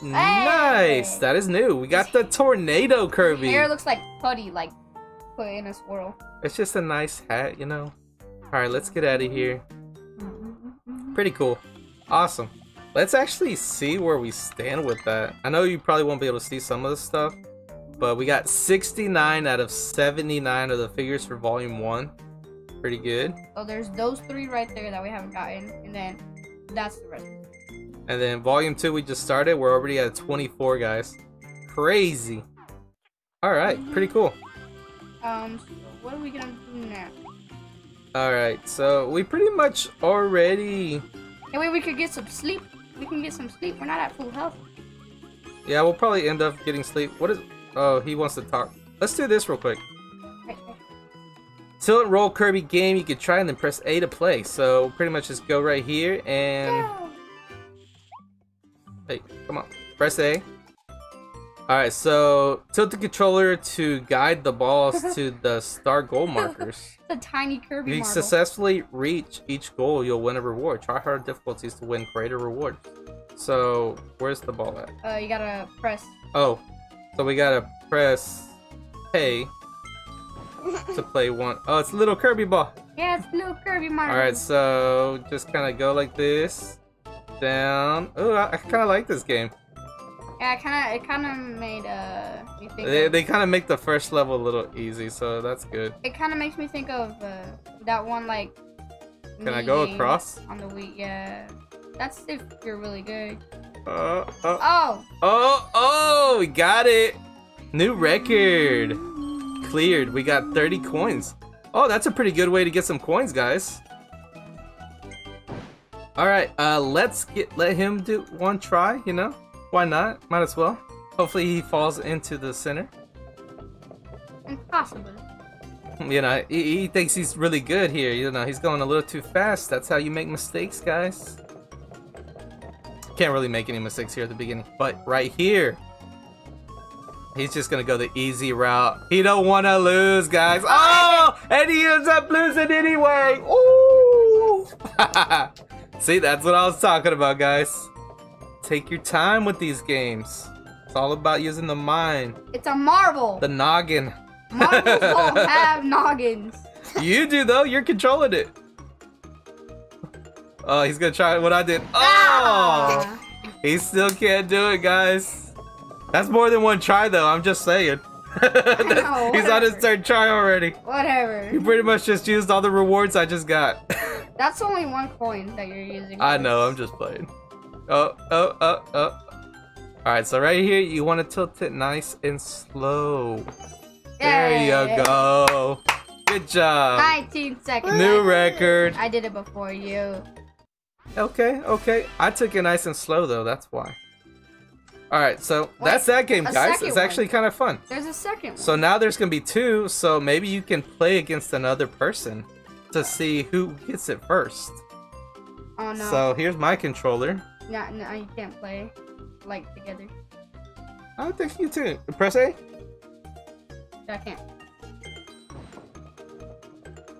Nice. That is new. We got the tornado Kirby. Hair looks like putty, like put in a swirl. It's just a nice hat, you know. All right, let's get out of here. Pretty cool. Awesome. Let's actually see where we stand with that. I know you probably won't be able to see some of the stuff, but we got 69 out of 79 of the figures for Volume 1. Pretty good. So there's those three right there that we haven't gotten, and then that's the rest. And then Volume 2 we just started. We're already at 24, guys. Crazy. Alright, pretty cool. Um, so what are we gonna do now? Alright, so we pretty much already... Wait, we could get some sleep. We can get some sleep. We're not at full health. Yeah, we'll probably end up getting sleep. What is... Oh, he wants to talk. Let's do this real quick. Right, right. Tilt roll Kirby game, you could try and then press A to play. So pretty much just go right here and Yeah. hey, come on, press A. All right, so tilt the controller to guide the balls to [laughs] the star goal markers. [laughs] The tiny Kirby If you marble. successfully reach each goal, you'll win a reward. Try harder difficulties to win greater rewards. So where's the ball at? Uh, you gotta press. Oh, so we gotta press A to [laughs] play one. Oh, it's a little Kirby ball. Yeah, it's little Kirby marble. Alright, so just kind of go like this. Down. Oh, I, I kind of like this game. Yeah, it kind of it kind of made uh me think. They, of, they kind of make the first level a little easy, so that's good. it kind of makes me think of uh, that one like. Can I go across? on the Wii? Yeah, that's if you're really good. Uh, uh, Oh! oh, oh, we got it. New record. Cleared. We got 30 coins. Oh, that's a pretty good way to get some coins, guys. All right, uh, let's get let him do one try. You know, why not? Might as well. Hopefully, he falls into the center. Impossible. You know, he, he thinks he's really good here. You know, he's going a little too fast. That's how you make mistakes, guys. Can't really make any mistakes here at the beginning, but right here, he's just gonna go the easy route. He don't want to lose, guys. Oh, and he ends up losing anyway. Ooh. [laughs] See, that's what I was talking about, guys. Take your time with these games. It's all about using the mind, It's a marble. the noggin. Marbles [laughs] don't have noggins. You do though. You're controlling it. Oh, he's gonna try what I did. Oh, Ah! he still can't do it, guys. That's more than one try, though. I'm just saying. [laughs] know, he's on his third try already. Whatever. He pretty much just used all the rewards I just got. [laughs] That's only one coin that you're using. I know. I'm just playing. Oh, oh, oh, oh. All right. So right here, you want to tilt it nice and slow. There you go. Good job. 19 seconds. New record. I did it before you. Okay, okay. I took it nice and slow though, that's why. Alright, so that's that game, guys. It's actually kind of fun. There's a second one. So now there's gonna be two, so maybe you can play against another person to see who gets it first. oh no. So here's my controller. No, no, you can't play like together. I think you too. Press A. I can't.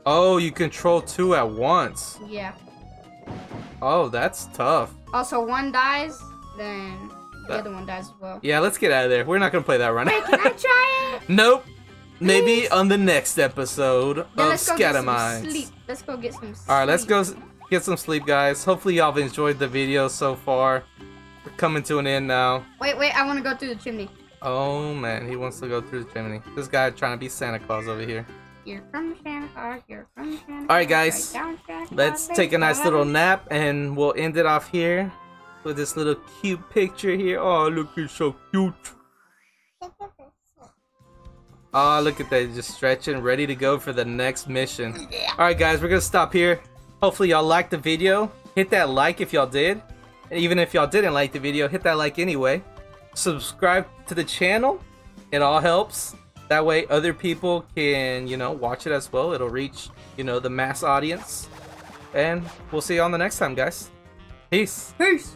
Oh, you control two at once. Yeah. Oh, that's tough. Also, one dies, then the Uh, other one dies as well. Yeah, let's get out of there. We're not gonna play that right Wait, can I [laughs] try it? nope. Maybe on the next episode Then of let's go get some Scatamines. Let's go get some sleep. All right, let's go get some sleep, guys. Hopefully, y'all have enjoyed the video so far. We're coming to an end now. Wait, wait, I want to go through the chimney. Oh man, he wants to go through the chimney. This guy trying to be Santa Claus over here. Here comes Santa Claus, here comes Santa All right, guys. right down Santa Let's take a nice little nap, and we'll end it off here with this little cute picture here. Oh, look, it's so cute. Oh, look at that, just stretching, ready to go for the next mission. All right, guys, we're gonna stop here. Hopefully, y'all liked the video. Hit that like if y'all did. And even if y'all didn't like the video, hit that like anyway. Subscribe to the channel. It all helps. That way, other people can, you know, watch it as well. It'll reach, you know, the mass audience. And we'll see you on the next time, guys. Peace. Peace.